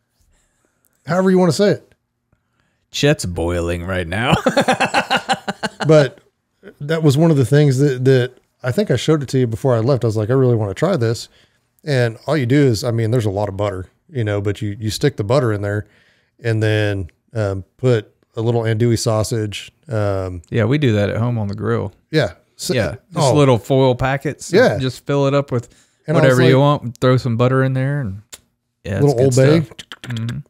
however you want to say it, Chet's boiling right now. (laughs) but that was one of the things that that I think I showed it to you before I left. I was like, I really want to try this, and all you do is, I mean, there's a lot of butter, you know, but you you stick the butter in there, and then um, put a little andouille sausage. Um, yeah, we do that at home on the grill. yeah, So- Yeah, just oh, little foil packets. Yeah. just fill it up with And I was whatever you want. Throw some butter in there, and yeah, little Old good Bay. stuff. Mhm.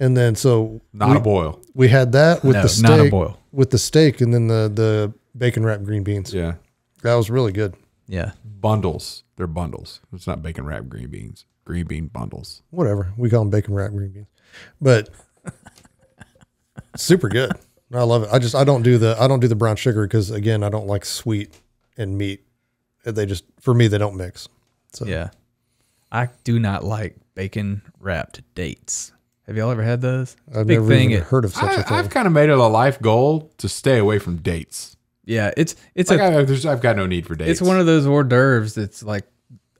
And then so Not we, a boil. we had that with No, the not a steak, boil. with the steak, and then the the bacon wrapped green beans. Yeah. That was really good. Yeah, Bundles. They're bundles. It's not bacon wrapped green beans. Green bean bundles. Whatever we call them bacon wrapped green beans, but super good. I love it. I just I don't do the I don't do the brown sugar because again I don't like sweet and meat. They just for me they don't mix. So yeah. I do not like bacon wrapped dates. Have y'all ever had those? I've Big never thing even at- heard of such a I, thing. I've kind of made it a life goal to stay away from dates. Yeah, it's it's Like a I, there's, I've got no need for dates. it's one of those hors d'oeuvres that's like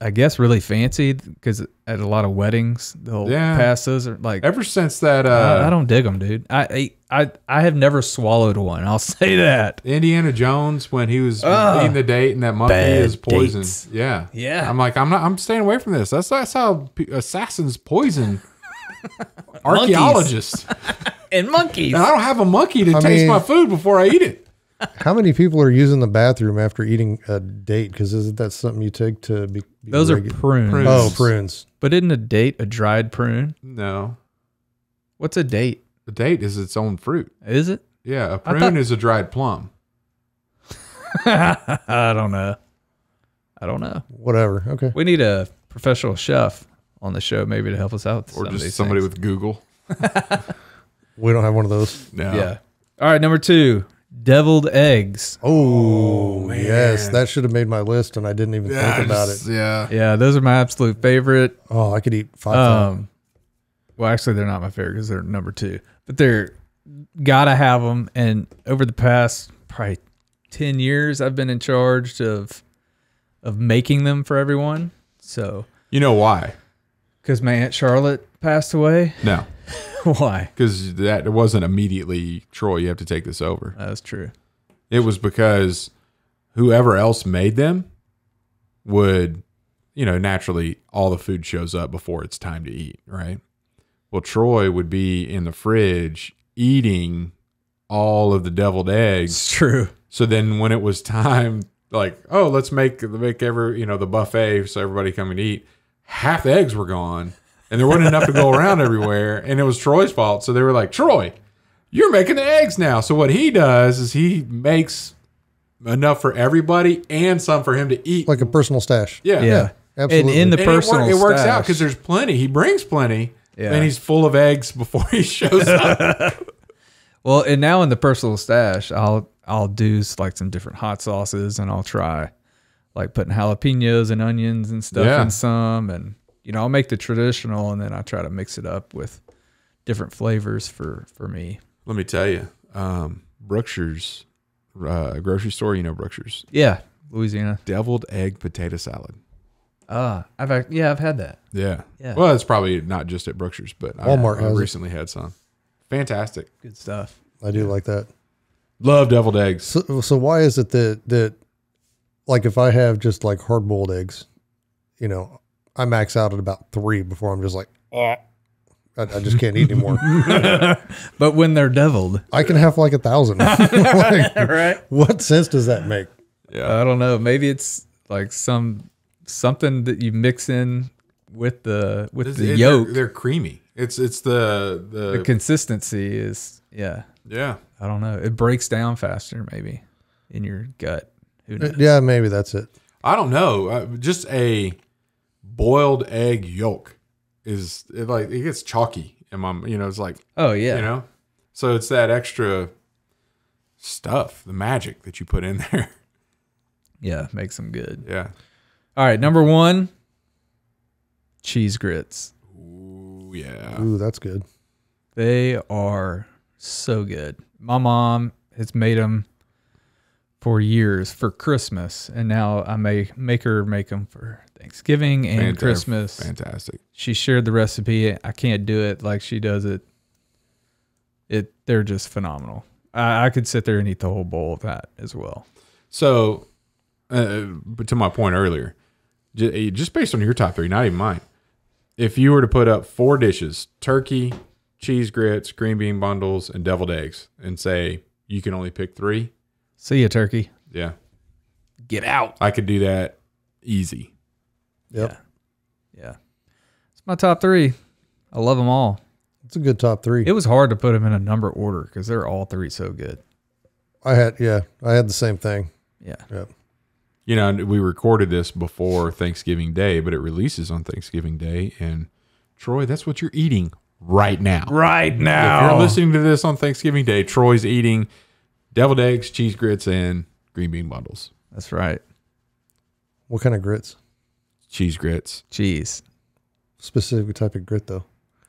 I guess really fancy because at a lot of weddings they'll Yeah. pass those or like Ever since that I, uh, I don't dig them, dude. I, I I I have never swallowed one. I'll (laughs) say that. Indiana Jones when he was Ugh. eating the date and that monkey is poison dates. Yeah, Yeah. I'm like, I'm not. I'm staying away from this. That's that's how assassins poison (laughs) archaeologists. (laughs) And monkeys. and I don't have a monkey to I taste mean- my food before I eat it. How many people are using the bathroom after eating a date? Because isn't that something you take to be? be Those are prunes. Prunes. Oh, prunes. But isn't a date a dried prune? No, What's a date? A date is its own fruit. Is it? Yeah, a prune thought- is a dried plum. (laughs) I don't know. I don't know. Whatever. Okay. We need a professional chef on the show maybe to help us out. with Or some of just these somebody things. with Google. (laughs) We don't have one of those. No. Yeah. All right, number two, deviled eggs. Oh, yes, that should have made my list, and I didn't even Yeah, think about just- it. Yeah. Yeah, those are my absolute favorite. Oh, I could eat five. Um, well, actually, they're not my favorite because they're number two, but they're gotta have them. And over the past probably ten years, I've been in charge of of making them for everyone. So, You know why? because my aunt Charlotte passed away, No, (laughs) why? because that it wasn't immediately Troy. You have to take this over. That's true. It was because whoever else made them would, you know, naturally all the food shows up before it's time to eat, right? Well, Troy would be in the fridge eating all of the deviled eggs. It's true. So then when it was time, like, oh, let's make the make every you know the buffet so everybody come and eat, half the eggs were gone. And there wasn't enough to go around everywhere. And it was Troy's fault. So they were like, Troy, you're making the eggs now. So what he does is he makes enough for everybody and some for him to eat. like a personal stash. yeah. Yeah. absolutely. And in the And it, wor- personal, it works out because there's plenty. He brings plenty. Yeah. And he's full of eggs before he shows (laughs) up. Well, and now in the personal stash, I'll I'll do like some different hot sauces, and I'll try like putting jalapenos and onions and stuff Yeah. in some, and you know I'll make the traditional, and then I try to mix it up with different flavors for for me. Let me tell you, um, Brookshire's uh, grocery store, you know Brookshire's, Yeah, Louisiana. deviled egg potato salad. Ah, I've ac- yeah I've had that. Yeah. Yeah. Well, it's probably not just at Brookshire's, but Walmart I, I has it. recently had some. Fantastic. Good stuff. I do like that. Love deviled eggs. So, so why is it that that like if I have just like hard boiled eggs, you know, I max out at about three before I'm just like, I, I just can't eat anymore. (laughs) But when they're deviled, I can have like a thousand. (laughs) Like, right? what sense does that make? Yeah. I don't know. Maybe it's like some something that you mix in with the with It's- the it- yolk. They're, they're creamy. It's it's the the, the consistency is yeah. yeah. I don't know. It breaks down faster, maybe, in your gut. Who knows? Yeah, maybe that's it. I don't know. Uh, just a boiled egg yolk is it like it gets chalky. And my you know it's like Oh yeah. you know, so it's that extra stuff, the magic that you put in (laughs) there. Yeah, makes them good. yeah. All right, number one, cheese grits. Ooh, yeah. Ooh, that's good. They are so good. My mom has made them for years for Christmas, and now I may make her make them for Thanksgiving and Fanta- Christmas. Fantastic. She shared the recipe. I can't do it like she does it. It they're just phenomenal. I, I could sit there and eat the whole bowl of that as well. So, uh, but to my point earlier, ju- just based on your top three, not even mine, if you were to put up four dishes turkey, cheese grits, green bean bundles, and deviled eggs and say you can only pick three, See ya, turkey. yeah. Get out. I could do that easy. Yep. Yeah. It's my top three. I love them all. It's a good top three. It was hard to put them in a number order because they're all three so good. I had, yeah, I had the same thing. Yeah. Yep. You know, we recorded this before Thanksgiving Day, but it releases on Thanksgiving Day. And Troy, that's what you're eating right now. Right If now. you're listening to this on Thanksgiving Day, Troy's eating deviled eggs, cheese grits, and green bean bundles. That's right. What kind of grits? Cheese grits. Cheese. Specific type of grit though.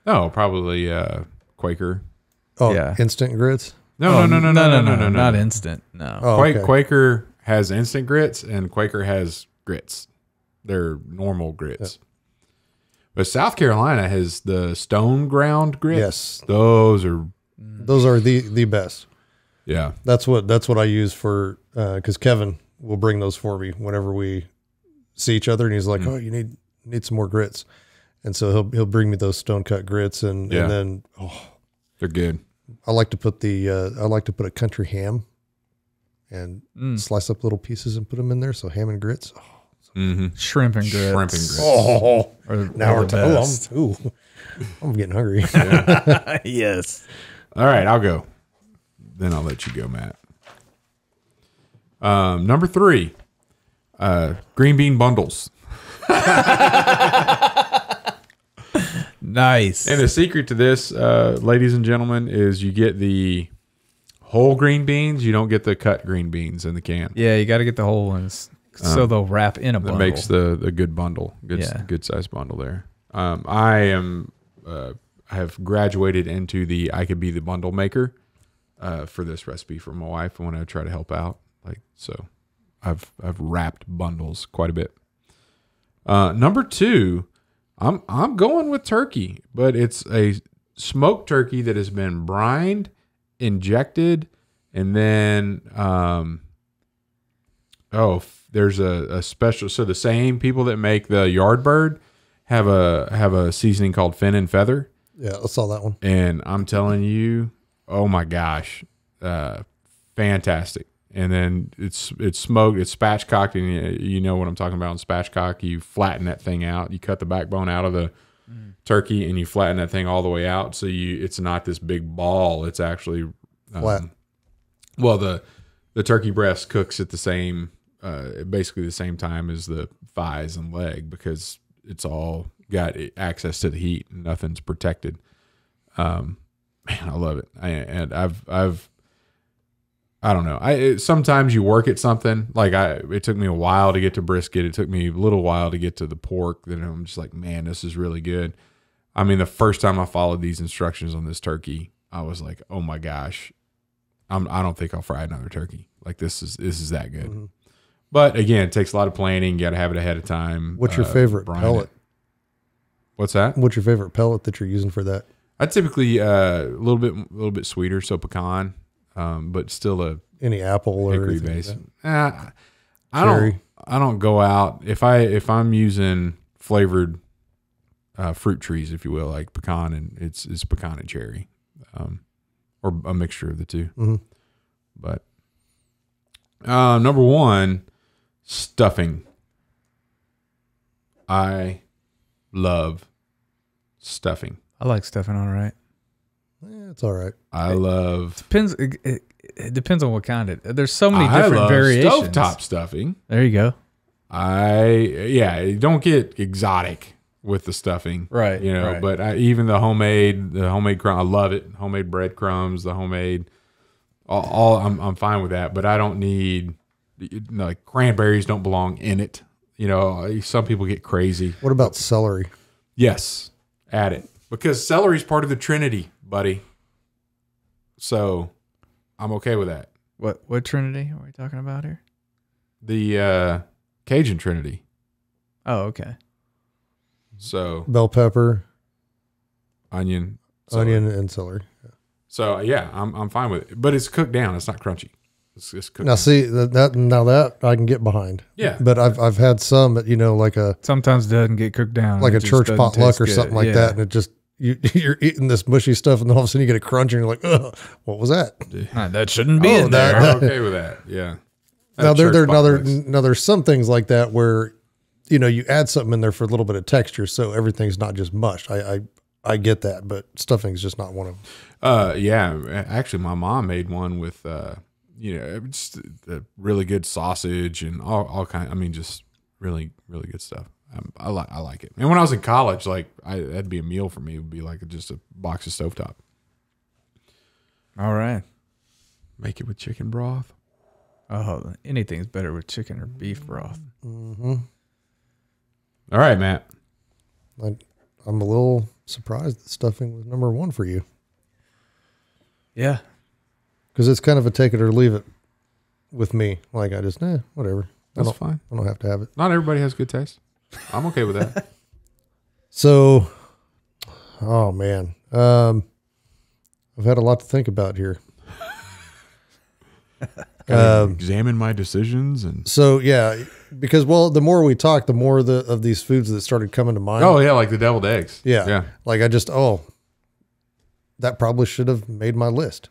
Oh, probably uh, Quaker. Oh, Yeah. instant grits. No, no, no, no, no, no, no, no, Not no. instant. No. Oh, Quake, okay. Quaker has instant grits and Quaker has grits. They're normal grits. But South Carolina has the stone ground grits. Yes. Those are Those are the the best. yeah. That's what that's what I use for because Kevin will bring those for me whenever we see each other, and he's Mm. like, "Oh, you need need some more grits," and so he'll he'll bring me those stone cut grits, and Yeah. and then oh, They're good. I like to put the uh, I like to put a country ham and Mm. slice up little pieces and put them in there. So ham and grits. Oh, Mm-hmm. Shrimp and grits. Shrimp and grits. oh Are, now are we're the t- oh. I'm, ooh, I'm getting hungry. (laughs) (laughs) yes. All right, I'll go. Then I'll let you go, Matt. Um, number three, uh, green bean bundles. Nice. And the secret to this, uh, ladies and gentlemen, is you get the whole green beans. You don't get the cut green beans in the can. yeah, you got to get the whole ones so they'll wrap in a That bundle. makes the the good bundle, good Yeah. good size bundle there. Um, I am uh, I have graduated into the I could be the bundle maker uh, for this recipe for my wife when I try to help out. Like so, I've I've wrapped bundles quite a bit. Uh, number two, I'm I'm going with turkey, but it's a smoked turkey that has been brined, injected, and then um, oh, there's a, a special. So the same people that make the Yardbird have a have a seasoning called Fin and Feather, yeah, I saw that one. and I'm telling you, oh my gosh, uh, fantastic. And then it's it's smoked, it's spatchcocked, and you, you know what I'm talking about. In spatchcock, you flatten that thing out, you cut the backbone out of the turkey, and you flatten that thing all the way out, so you it's not this big ball. It's actually um, Flat. well, the the turkey breast cooks at the same, uh, basically the same time as the thighs and leg because it's all got access to the heat. and Nothing's protected. Um, man, I love it. I, and I've I've I don't know. I it, sometimes you work at something like I. It took me a while to get to brisket. It took me a little while to get to the pork. Then I'm just like, man, this is really good. I mean, the first time I followed these instructions on this turkey, I was like, oh my gosh, I'm, I don't think I'll fry another turkey. Like this is this is that good. Mm-hmm. But again, it takes a lot of planning. You got to have it ahead of time. What's your uh, favorite pellet? it. What's that? What's your favorite pellet that you're using for that? I typically uh, a little bit a little bit sweeter, so pecan, um, but still a Any apple or hickory anything like base. that? Uh, I don't. Cherry. I don't go out if I if I'm using flavored uh, fruit trees, if you will, like pecan and it's it's pecan and cherry, um, or a mixture of the 2 Mhm. But uh, number one, stuffing. I love stuffing. I like stuffing all right. Eh, it's all right. I love. Depends. It, it, it depends on what kind of. There's so many I different love variations. stovetop stuffing. There you go. I yeah, don't get exotic with the stuffing, Right, You know, right. but I, even the homemade, the homemade crumb, I love it. Homemade breadcrumbs, the homemade, all, all I'm I'm fine with that. But I don't need like cranberries don't belong in it. You know, some people get crazy. What about celery? Yes, add it because celery is part of the Trinity, buddy. So I'm okay with that. What what Trinity are we talking about here? The uh, Cajun Trinity. Oh, okay. So Bell pepper, onion, celery. onion, and celery. So yeah, I'm I'm fine with it, but it's cooked down. It's not crunchy. It's, it's cooked. Now down. see that, that now that I can get behind. Yeah. But I've I've had some that you know like a Sometimes doesn't get cooked down. like a church potluck taste or good. something like Yeah. that, and it just you (laughs) you're eating this mushy stuff, and then all of a sudden you get a crunch, and you're like, Ugh, what was that? That shouldn't be Oh, in that- there. I'm okay with that. Yeah. now there there now there now there's some things like that where you know you add something in there for a little bit of texture, so everything's not just mush. I I, I get that, but stuffing's just not one of them. Uh, yeah. Actually, my mom made one with, uh, you know, just really good sausage and all, all kind. I mean, just really, really good stuff. Um, I like, I like it. And when I was in college, like, I, that'd be a meal for me. It would be like just a box of stovetop. All right. Make it with chicken broth. Oh, anything's better with chicken or beef broth. All right, Matt. I, I'm a little surprised that stuffing was number one for you Yeah. because it's kind of a take it or leave it with me. Like I just, eh, whatever. That's don't, fine. I don't have to have it. Not everybody has good taste. I'm okay with that. (laughs) So, oh man, um, I've had a lot to think about here. (laughs) Um, examine my decisions and. So yeah, because well, the more we talk, the more the of these foods that started coming to mind. Oh yeah, like the deviled eggs. Yeah. yeah. Like I just oh, that probably should have made my list.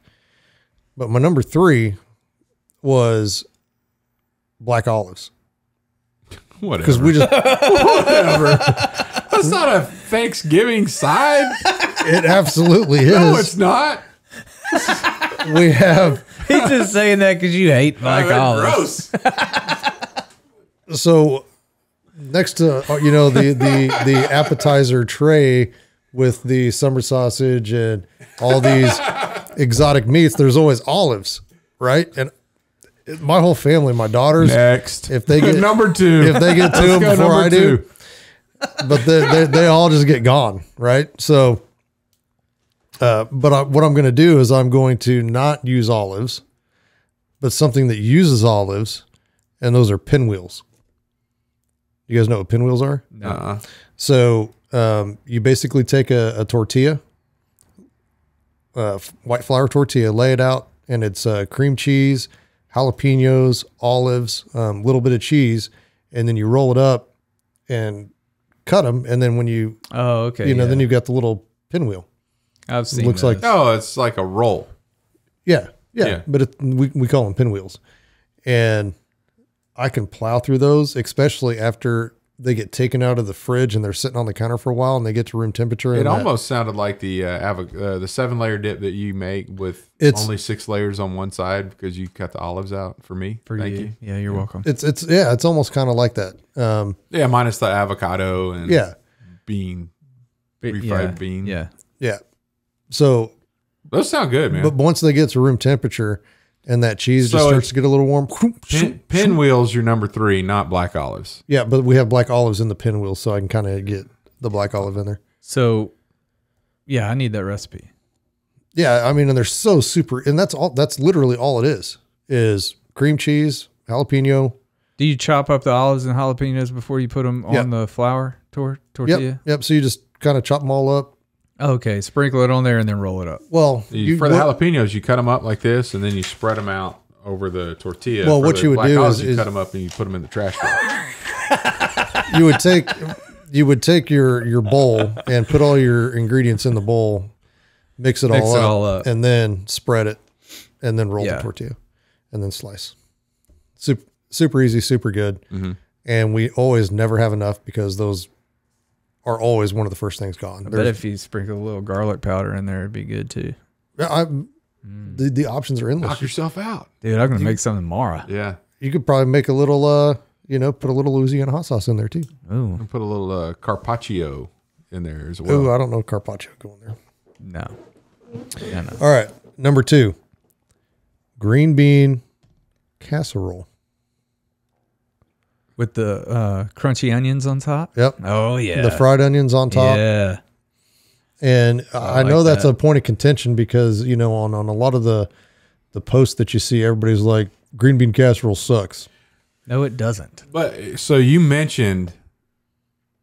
But my number three was black olives Whatever. because we just Whatever. (laughs) That's not a Thanksgiving side. it absolutely is. No, it's not. we have (laughs) He's just saying that because you hate black That's olives. gross. so next to uh, you know the the the appetizer tray with the summer sausage and all these exotic meats. There's always olives, right? And my whole family, my daughters, Next. If they get- (laughs) number two. if they get to them before I do, two. but they, they, they all just get gone, right? So, uh, but I, what I'm going to do is I'm going to not use olives, but something that uses olives, and those are pinwheels. You guys know what pinwheels are? Uh-uh. So um, you basically take a, a tortilla, uh, f- white flour tortilla, lay it out, and it's uh, cream cheese, jalapenos, olives, a um, little bit of cheese, and then you roll it up and cut them. And then when you, Oh, okay. you know, yeah. then you've got the little pinwheel. I've seen looks like- Oh, it's like a roll. Yeah, yeah. Yeah. But it, we we call them pinwheels, and I can plow through those, especially after they get taken out of the fridge and they're sitting on the counter for a while and they get to room temperature. It and that- almost sounded like the uh, avo- uh, the seven layer dip that you make with It's- only six layers on one side because you cut the olives out for me. for Thank you. you. Yeah, you're welcome. It's it's yeah, it's almost kind of like that. Um, Yeah, minus the avocado and yeah, bean. Refried yeah, bean. Yeah. yeah. So, Those sound good, man. but once they get to room temperature and that cheese just So starts to get a little warm, Pin, pinwheels, your number three, not black olives. yeah. But we have black olives in the pinwheel, so I can kind of get the black olive in there. So, yeah, I need that recipe. Yeah, I mean, and they're so super, and that's all. That's literally all it is: is cream cheese, jalapeno. Do you chop up the olives and jalapenos before you put them Yeah. on the flour tor- tortilla? Yep, yep. So you just kind of chop them all up. Okay, sprinkle it on there and then roll it up. Well, You, for the jalapenos, you cut them up like this, and then you spread them out over the tortilla. Well, For what the you would black do olives, is- you is- cut them up and you put them in the trash can. (laughs) you would take you would take your your bowl and put all your ingredients in the bowl, mix it, Mix all, it up, all up. and then spread it, and then roll Yeah. the tortilla, and then slice. Super super easy, super good, Mm-hmm. and we always never have enough because those are always one of the first things gone. I bet if you sprinkle a little garlic powder in there, it'd be good too. Yeah, I, Mm. the the options are endless. Knock yourself out. Dude, I'm gonna make something tomorrow. Yeah. You could probably make a little, uh, you know, put a little Louisiana hot sauce in there too. Oh, And put a little uh, carpaccio in there as well. Ooh, I don't know carpaccio going there. no. Yeah, no. All right, number two, green bean casserole. With the uh, crunchy onions on top. Yep, Oh yeah. the fried onions on top, Yeah. and I, like know that's that. a point of contention because you know on on a lot of the the posts that you see, everybody's like green bean casserole sucks. No, it doesn't. But so you mentioned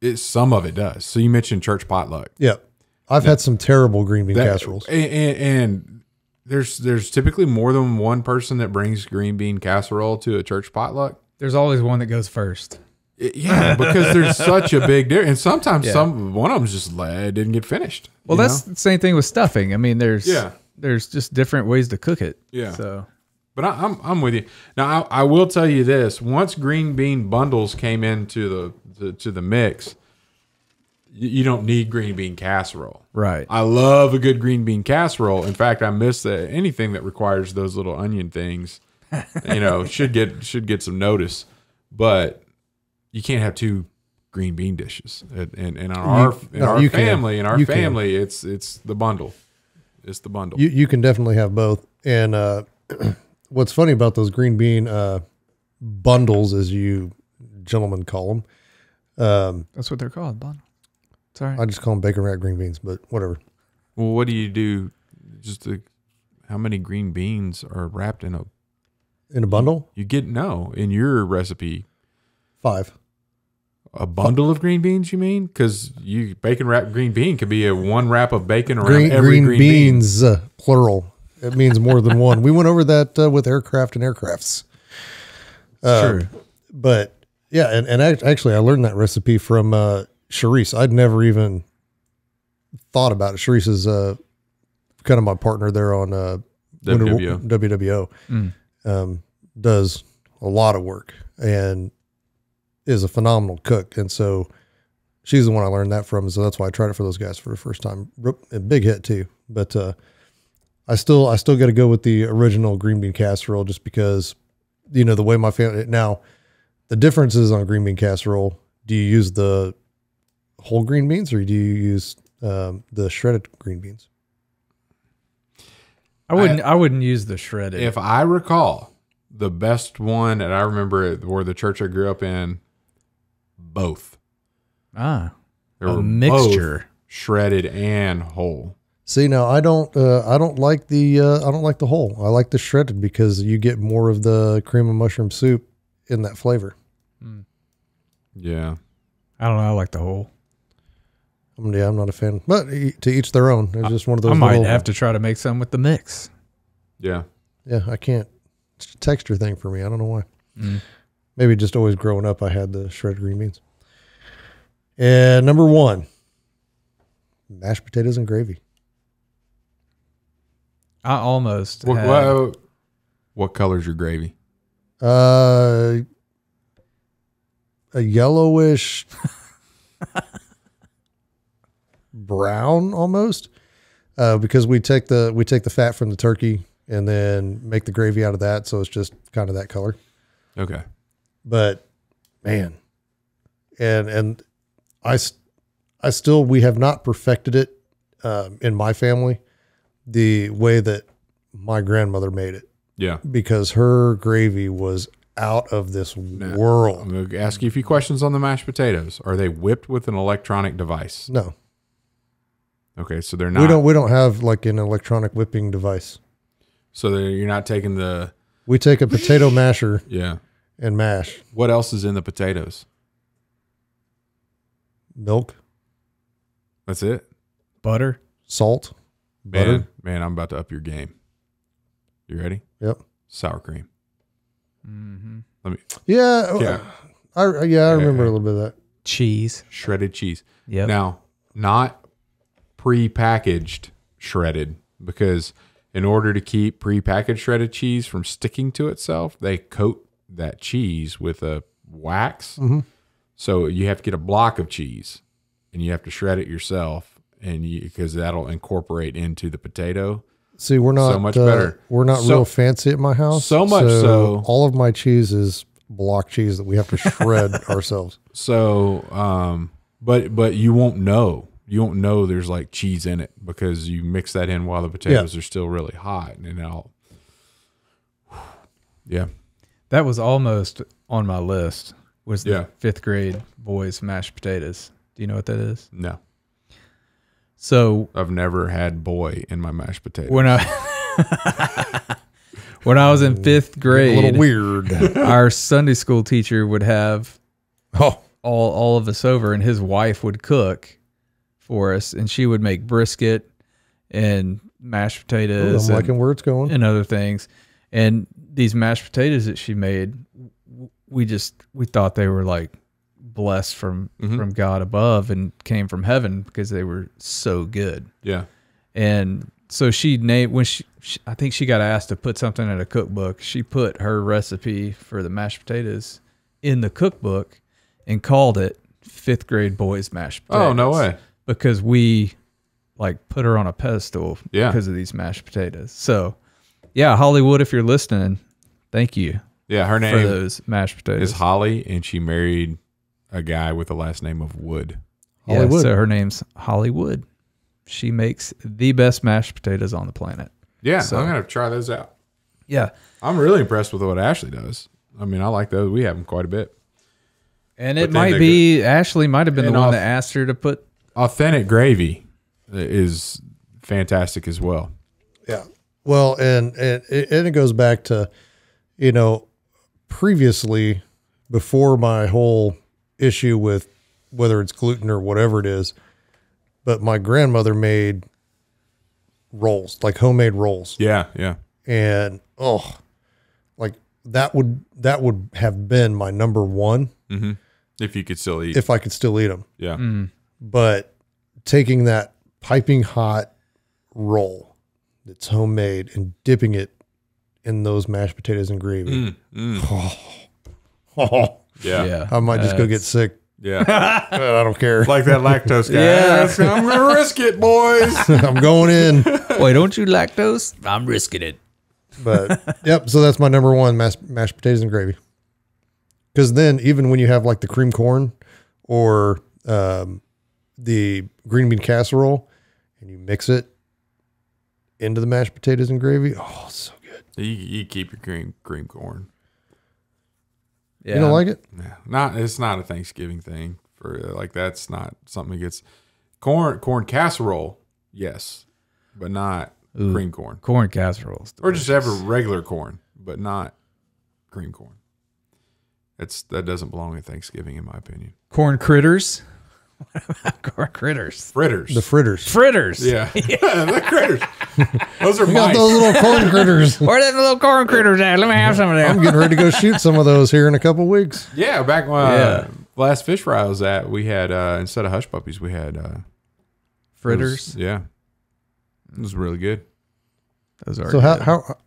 it, some of it does. So you mentioned church potluck. Yep, I've had some terrible green bean That- casseroles. And, and, and there's there's typically more than one person that brings green bean casserole to a church potluck. There's always one that goes first. Yeah, because there's (laughs) such a big difference. And sometimes Yeah. some one of them's just uh, didn't get finished. Well, that's know? the same thing with stuffing. I mean, there's Yeah. there's just different ways to cook it. Yeah. So But I, I'm I'm with you. Now I, I will tell you this: once green bean bundles came into the, the to the mix, you, you don't need green bean casserole. Right. I love a good green bean casserole. In fact, I miss anything that requires those little onion things. You know, should get should get some notice, but you can't have two green bean dishes. And and, and in our in no, our you can. family, in our You can. family, it's it's the bundle. It's the bundle. You you can definitely have both. And uh, (clears throat) what's funny about those green bean uh, bundles, as you gentlemen call them, um, That's what they're called. Bundle. Sorry. I just call them bacon wrap green beans, but whatever. well, what do you do? Just to, how many green beans are wrapped in a? In a bundle, You get no in your recipe. five. A bundle of green beans, you mean? Because you bacon wrap green bean could be a one wrap of bacon around Green, every green, green, bean. beans, uh, plural. It means more than one. We went over that uh, with aircraft and aircrafts. Uh, True. But yeah, and, and actually, I learned that recipe from uh, Charisse. I'd never even thought about it. Charisse is uh, kind of my partner there on uh, WWO. WWO. Mm. Um, does a lot of work and is a phenomenal cook. And so she's the one I learned that from. So that's why I tried it for those guys for the first time. A big hit too. But uh, I still I still got to go with the original green bean casserole just because you know the way my family now the difference is on green bean casserole. Do you use the whole green beans or do you use um, the shredded green beans? I wouldn't. I, wouldn't use the shredded. If I recall, the best one, and I remember it, where the church I grew up in, both. ah, They a were mixture. shredded and whole. See now, I don't, uh, I don't like the, uh, I don't like the whole. I like the shredded because you get more of the cream and mushroom soup in that flavor. Yeah. I don't know. I like the whole. I'm, yeah, I'm not a fan, but e- to each their own. It's just one of those. I might little- have to try to make some with the mix. Yeah. Yeah, I can't. It's a texture thing for me. I don't know why. Mm. Maybe just always growing up, I had the shredded green beans. And number one, mashed potatoes and gravy. I almost. What, had- what, what color's your gravy? Uh, a yellowish (laughs) brown almost. Uh, because we take the we take the fat from the turkey and then make the gravy out of that, so it's just kind of that color. Okay. But man, and and I I still we have not perfected it um, in my family the way that my grandmother made it Yeah. because her gravy was out of this world. I'm going to ask you a few questions on the mashed potatoes. Are they whipped with an electronic device? No, Okay, so they're not. we don't we don't have like an electronic whipping device. So you're not taking the. We take a potato masher Yeah. and mash What else is in the potatoes? milk, That's it. butter. salt, Man, butter. man, I'm about to up your game. You ready? Yep. Sour cream. Mm-hmm. Let me Yeah, Yeah. I yeah I remember a little bit of that. Cheese. shredded cheese. Yeah. Now, not pre-packaged shredded because in order to keep pre-packaged shredded cheese from sticking to itself, they coat that cheese with a wax. Mhm. So you have to get a block of cheese and you have to shred it yourself and you because that'll incorporate into the potato. See, we're not So much uh, better. We're not So- real fancy at my house. So much so- all of my cheese is block cheese that we have to shred (laughs) ourselves. So, um, but but you won't know. You won't know there's like cheese in it because you mix that in while the potatoes are still really hot, and I'll. (sighs) Yeah, That was almost on my list. Was the Yeah. fifth grade boys mashed potatoes? Do you know what that is? no, So I've never had boy in my mashed potatoes. when I (laughs) when I was in fifth grade, A little weird. (laughs) our Sunday school teacher would have oh, all all of us over, and his wife would cook for us, and she would make brisket and mashed potatoes. I'm potatoes and, liking where it's going. and other things. And these mashed potatoes that she made, we just we thought they were like blessed from Mhm. from God above and came from heaven because they were so good. yeah, And so she named when she, she I think she got asked to put something in a cookbook. She put her recipe for the mashed potatoes in the cookbook and called it fifth grade boys mashed potatoes. Oh no way. Because we like put her on a pedestal Yeah. because of these mashed potatoes. So yeah, Hollywood, if you're listening, thank you Yeah, her for name those mashed potatoes. is Holly, and she married a guy with the last name of Wood. Yeah, Hollywood. so her name's Hollywood. She makes the best mashed potatoes on the planet. Yeah, So- I'm gonna try those out. Yeah. I'm really impressed with what Ashley does. I mean, I like those. We have them quite a bit. And But it might they're be Ashley might have been And the one off- that asked her to put Authentic gravy is fantastic as well. Yeah. Well, and and it, and it goes back to, you know, previously, before my whole issue with whether it's gluten or whatever it is, but my grandmother made rolls, like homemade rolls, Yeah, yeah. and oh, like that would that would have been my number one mm-hmm. If you could still eat. if I could still eat them. yeah. Mm. But taking that piping hot roll that's homemade and dipping it in those mashed potatoes and gravy. (laughs) Oh, Yeah. I might just go get sick. Yeah. (laughs) I don't care. like that lactose guy. Yeah. Yeah. I'm going to risk it, boys. (laughs) I'm going in. Wait, don't you lactose? I'm risking it. But yep, so that's my number one mashed, mashed potatoes and gravy. Because then, even when you have like the cream corn or um, the green bean casserole, and you mix it into the mashed potatoes and gravy, oh, so good. you, you keep your green cream corn. Yeah. You don't like it? Yeah. Not it's not a Thanksgiving thing for like that's not something that gets corn corn casserole. Yes, but not cream corn corn casseroles? or just ever regular corn, but not cream corn. That's that doesn't belong at Thanksgiving in my opinion. corn critters? (laughs) corn critters. Fritters. The fritters. Fritters. yeah, yeah. (laughs) (laughs) the critters. Those are We got mice. those little corn critters. Where are the little corn critters at? Let me have some of that. I'm getting ready to go shoot some of those here in a couple weeks. Yeah, back when uh, last fish fry I was at, we had uh, instead of hush puppies, we had uh, Fritters. those- yeah, it was really good. Those are So how how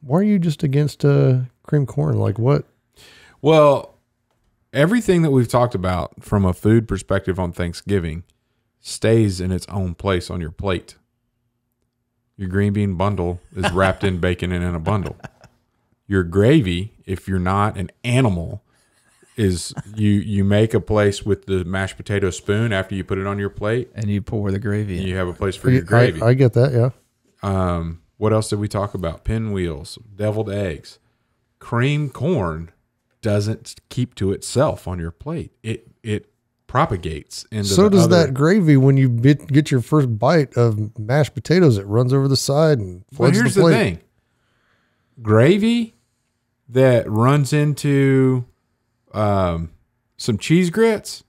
why are you just against uh, cream corn? Like what? Well, everything that we've talked about from a food perspective on Thanksgiving stays in its own place on your plate. Your green bean bundle is wrapped in bacon and in a bundle. Your gravy, if you're not an animal, is you you make a place with the mashed potato spoon after you put it on your plate. and you pour the gravy in. You have a place for your gravy. I, I get that. Yeah. Um, what else did we talk about? Pinwheels, deviled eggs, cream corn doesn't keep to itself on your plate. It it propagates into. So does other- that gravy when you bit, get your first bite of mashed potatoes. It runs over the side and floods Well, here's the the, thing: gravy that runs into um, some cheese grits.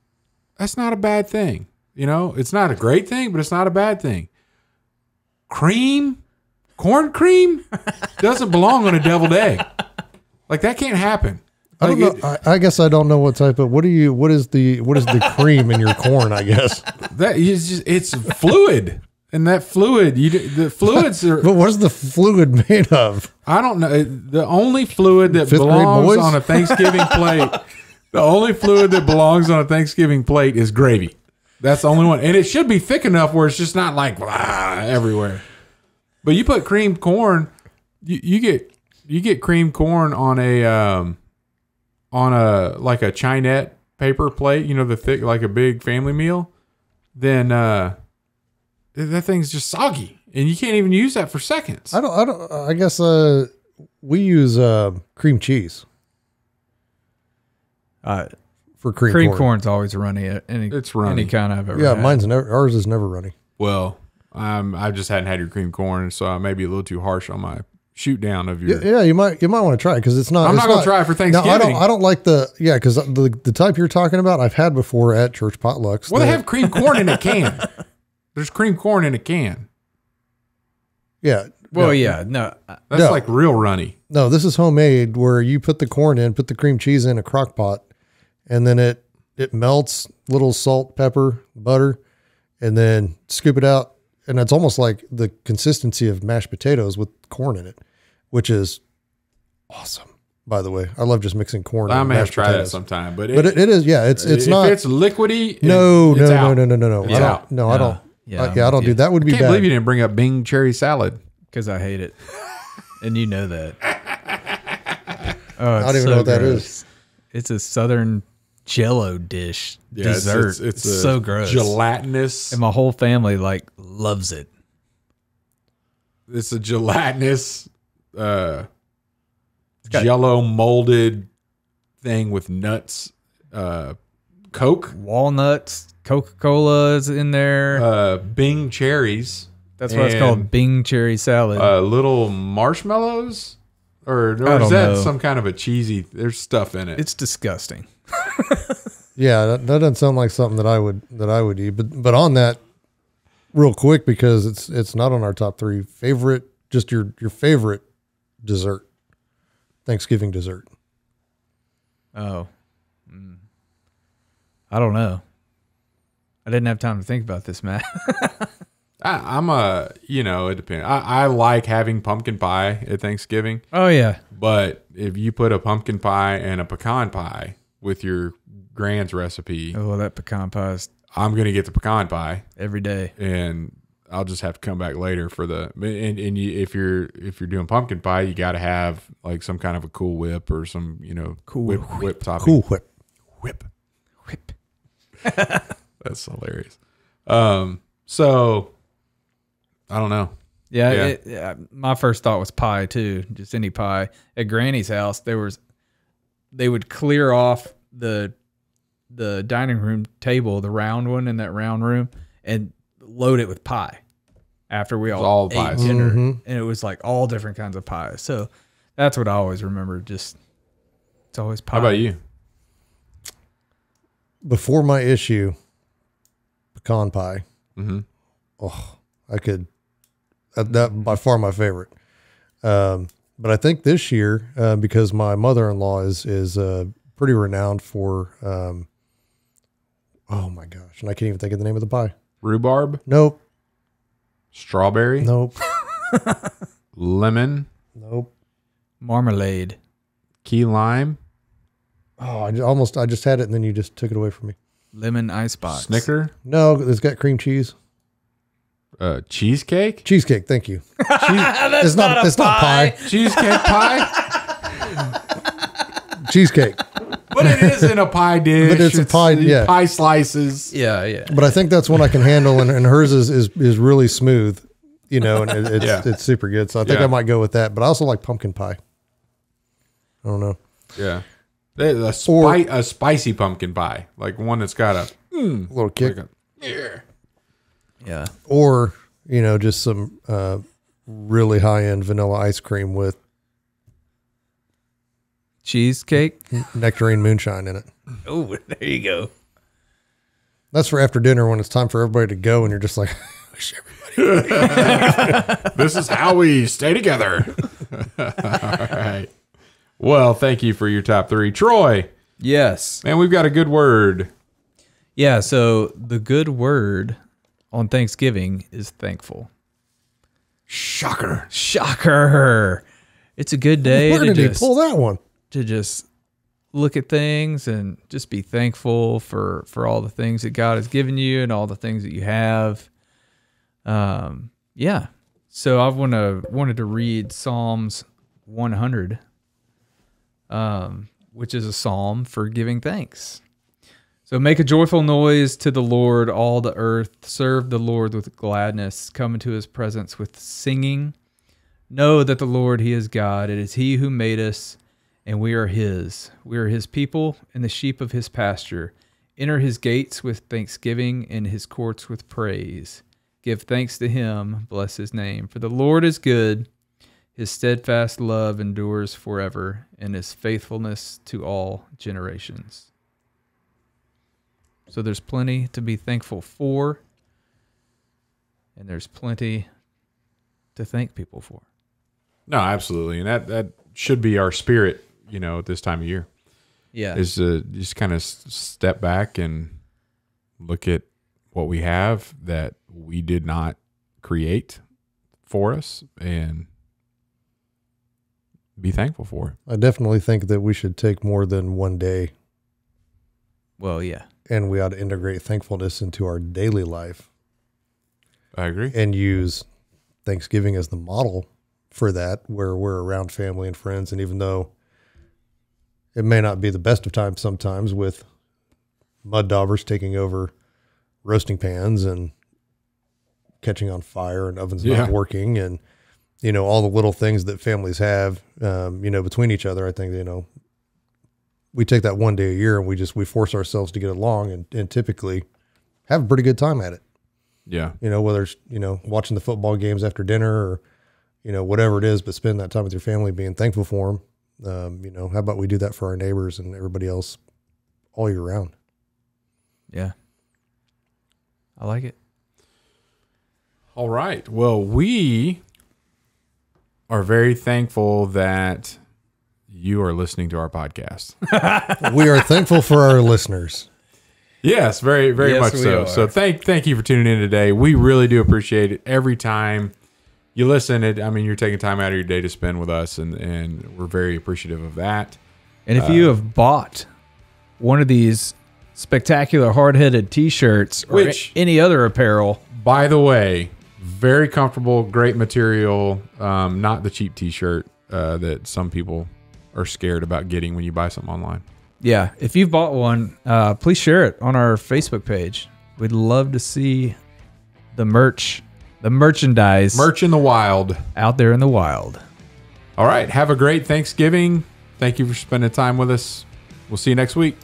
That's not a bad thing. You know, it's not a great thing, but it's not a bad thing. Cream, corn cream, (laughs) doesn't belong on a deviled egg. Like that can't happen. I don't Like, know. I, I guess I don't know what type of. What do you? What is the? What is the cream in your corn? I guess. (laughs) That is just it's fluid. And that fluid, you the fluids are (laughs) But what is the fluid made of? I don't know. The only fluid that Fifth belongs on a Thanksgiving plate, (laughs) the only fluid that belongs on a Thanksgiving plate is gravy. That's the only one, and it should be thick enough where it's just not like blah, everywhere. But you put creamed corn, you, you get you get creamed corn on a um, on a like a Chinet paper plate, you know, the thick like a big family meal. Then uh, that thing's just soggy, and you can't even use that for seconds. I don't. I don't. I guess uh, we use uh, cream cheese Uh, for cream, cream corn. corn's always runny. at Any, It's runny. Any kind I've ever Yeah, had. mine's never. Ours is never runny. Well, um, I just hadn't had your cream corn, so I may be a little too harsh on my shoot down of your. Yeah, yeah, you might. You might want to try it because it's not. I'm it's not gonna try it for No, I don't. I don't like the. Yeah, because the the type you're talking about, I've had before at church potlucks. Well, they that- have cream corn in a can. (laughs) There's cream corn in a can. Yeah. Well, no, yeah, no, That's No. like real runny. No, this is homemade where you put the corn in, put the cream cheese in a crock pot, and then it it melts, little salt, pepper, butter, and then scoop it out and it's almost like the consistency of mashed potatoes with corn in it, which is awesome. By the way, I love just mixing corn. I and may have mashed tried that potatoes. sometime, but, But it, it is, yeah. It's it's if not. it's liquidy. it- no, it's no, no, out. no, no, no, no. It's I don't. out. No, I don't. Yeah, Yeah, I'm yeah I don't you. do that. Would be Can't bad. believe you didn't bring up Bing cherry salad. because I hate it, and you know that. Oh, I don't even know what that is. It's a southern Jello dish it's- dessert. It's, It's, a so gross, Gelatinous. and my whole family like loves it. It's a gelatinous, uh, jello molded thing with nuts, uh, Coke, Walnuts, Coca Cola is in there. uh, Bing cherries, That's what it's called, Bing cherry salad. Uh, little marshmallows, or, or is that know. some kind of a cheesy? There's stuff in it. it's disgusting. (laughs) Yeah, that, that doesn't sound like something that I would that I would eat. But but on that, real quick because it's it's not on our top three favorite. Just your your favorite dessert, Thanksgiving dessert. Oh, Mm. I don't know. I didn't have time to think about this, Matt. (laughs) I, I'm a, you know, it depends. I, I like having pumpkin pie at Thanksgiving, oh yeah, but if you put a pumpkin pie and a pecan pie with your grand's recipe, oh that pecan pie is I'm gonna get the pecan pie, every day. and I'll just have to come back later for the. And, and you, if you're if you're doing pumpkin pie, you got to have like some kind of a Cool Whip or some you know Cool whip Whip. whip topping. Cool Whip. whip. Whip. (laughs) That's hilarious. Um, so I don't know. Yeah, Yeah. It, yeah, my first thought was pie too, just any pie. At Granny's house, there was they would clear off the the dining room table, the round one in that round room, and load it with pie. After we all, all ate pies. dinner, Mhm. and it was like all different kinds of pies. So that's what I always remember. Just it's always pie. How about you? Before my issue, pecan pie. Mm-hmm. Oh, I could. That, that by far my favorite. Um, but I think this year, uh, because my mother-in-law is is uh, pretty renowned for. Um, oh my gosh, and I can't even think of the name of the pie. Rhubarb, Nope, strawberry, nope, (laughs) lemon, nope. marmalade? key lime, Oh, I ju- almost I just had it and then you just took it away from me. Lemon ice box. snicker, No, it's got cream cheese, uh, cheesecake, cheesecake. Thank you. (laughs) That's It's not. it's not pie. cheesecake pie. (laughs) Cheesecake. But it is in a pie dish. But it's a pie- yeah. Pie slices. Yeah, yeah. But I think that's one I can handle, and, and hers is, is is really smooth, you know, and it, it's Yeah. it's super good. So I think Yeah. I might go with that. But I also like pumpkin pie. I don't know. Yeah. A, spi- a spicy pumpkin pie, like one that's got a, A little kick, like a yeah. Yeah. or you know, just some uh, really high end vanilla ice cream with Cheesecake. nectarine moonshine in it. Oh, (laughs) there you go. That's for after dinner when it's time for everybody to go, and you're just like, (laughs) I wish everybody. (laughs) This is how we stay together. All right. Well, thank you for your top three, Troy. Yes. Man, we've got a good word. Yeah. So the good word on Thanksgiving is thankful. Shocker. Shocker. It's a good day Where did he just, pull that one? to just look at things and just be thankful for for all the things that God has given you and all the things that you have. Um, yeah. So I want to wanted to read Psalms 100, um, which is a psalm for giving thanks. So make a joyful noise to the Lord, all the earth. Serve the Lord with gladness. Come into his presence with singing. Know that the Lord, he is God. It is he who made us, and we are his. We are his people and the sheep of his pasture. Enter his gates with thanksgiving and his courts with praise. Give thanks to him, bless his name. For the Lord is good. His steadfast love endures forever, and his faithfulness to all generations. So there's plenty to be thankful for, and there's plenty to thank people for. No, absolutely. And that, that should be our spirit, you know, at this time of year. Yeah. is to just kind of step back and look at what we have that we did not create for us and be thankful for it. I definitely think that we should take more than one day Well, yeah. And we ought to integrate thankfulness into our daily life I agree. and use Thanksgiving as the model for that, where we're around family and friends. And even though it may not be the best of times sometimes with mud daubers taking over roasting pans and catching on fire and ovens Yeah. not working and you know all the little things that families have um, you know between each other i think you know we take that one day a year and we just we force ourselves to get along and, and typically have a pretty good time at it Yeah. you know, whether it's, you know, watching the football games after dinner or, you know, whatever it is, but spend that time with your family being thankful for them. Um, you know, how about we do that for our neighbors and everybody else all year round? Yeah. I like it. All right. Well, we are very thankful that you are listening to our podcast. (laughs) we are thankful for our listeners. yes, very, very Yes, much so. are. So thank, thank you for tuning in today. We really do appreciate it every time you listen. It, I mean, you're taking time out of your day to spend with us, and and we're very appreciative of that. And if you have bought one of these spectacular hard-headed t-shirts or Which- any other apparel, By the way, very comfortable, great material. Um, not the cheap T-shirt uh, that some people are scared about getting when you buy something online. yeah, if you've bought one, uh, please share it on our Facebook page. We'd love to see the merch, the merchandise Merch in the wild. out there in the wild. All right. Have a great Thanksgiving. Thank you for spending time with us. We'll see you next week.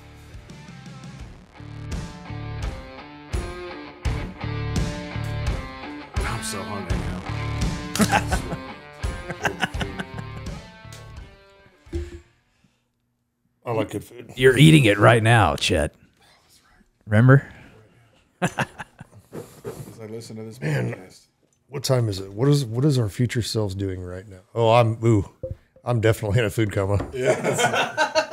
Like good food. You're eating it right now, Chet. Remember? (laughs) As I listen to this podcast. What time is it? What is what is our future selves doing right now? Oh, I'm ooh, I'm definitely in a food coma. Yeah.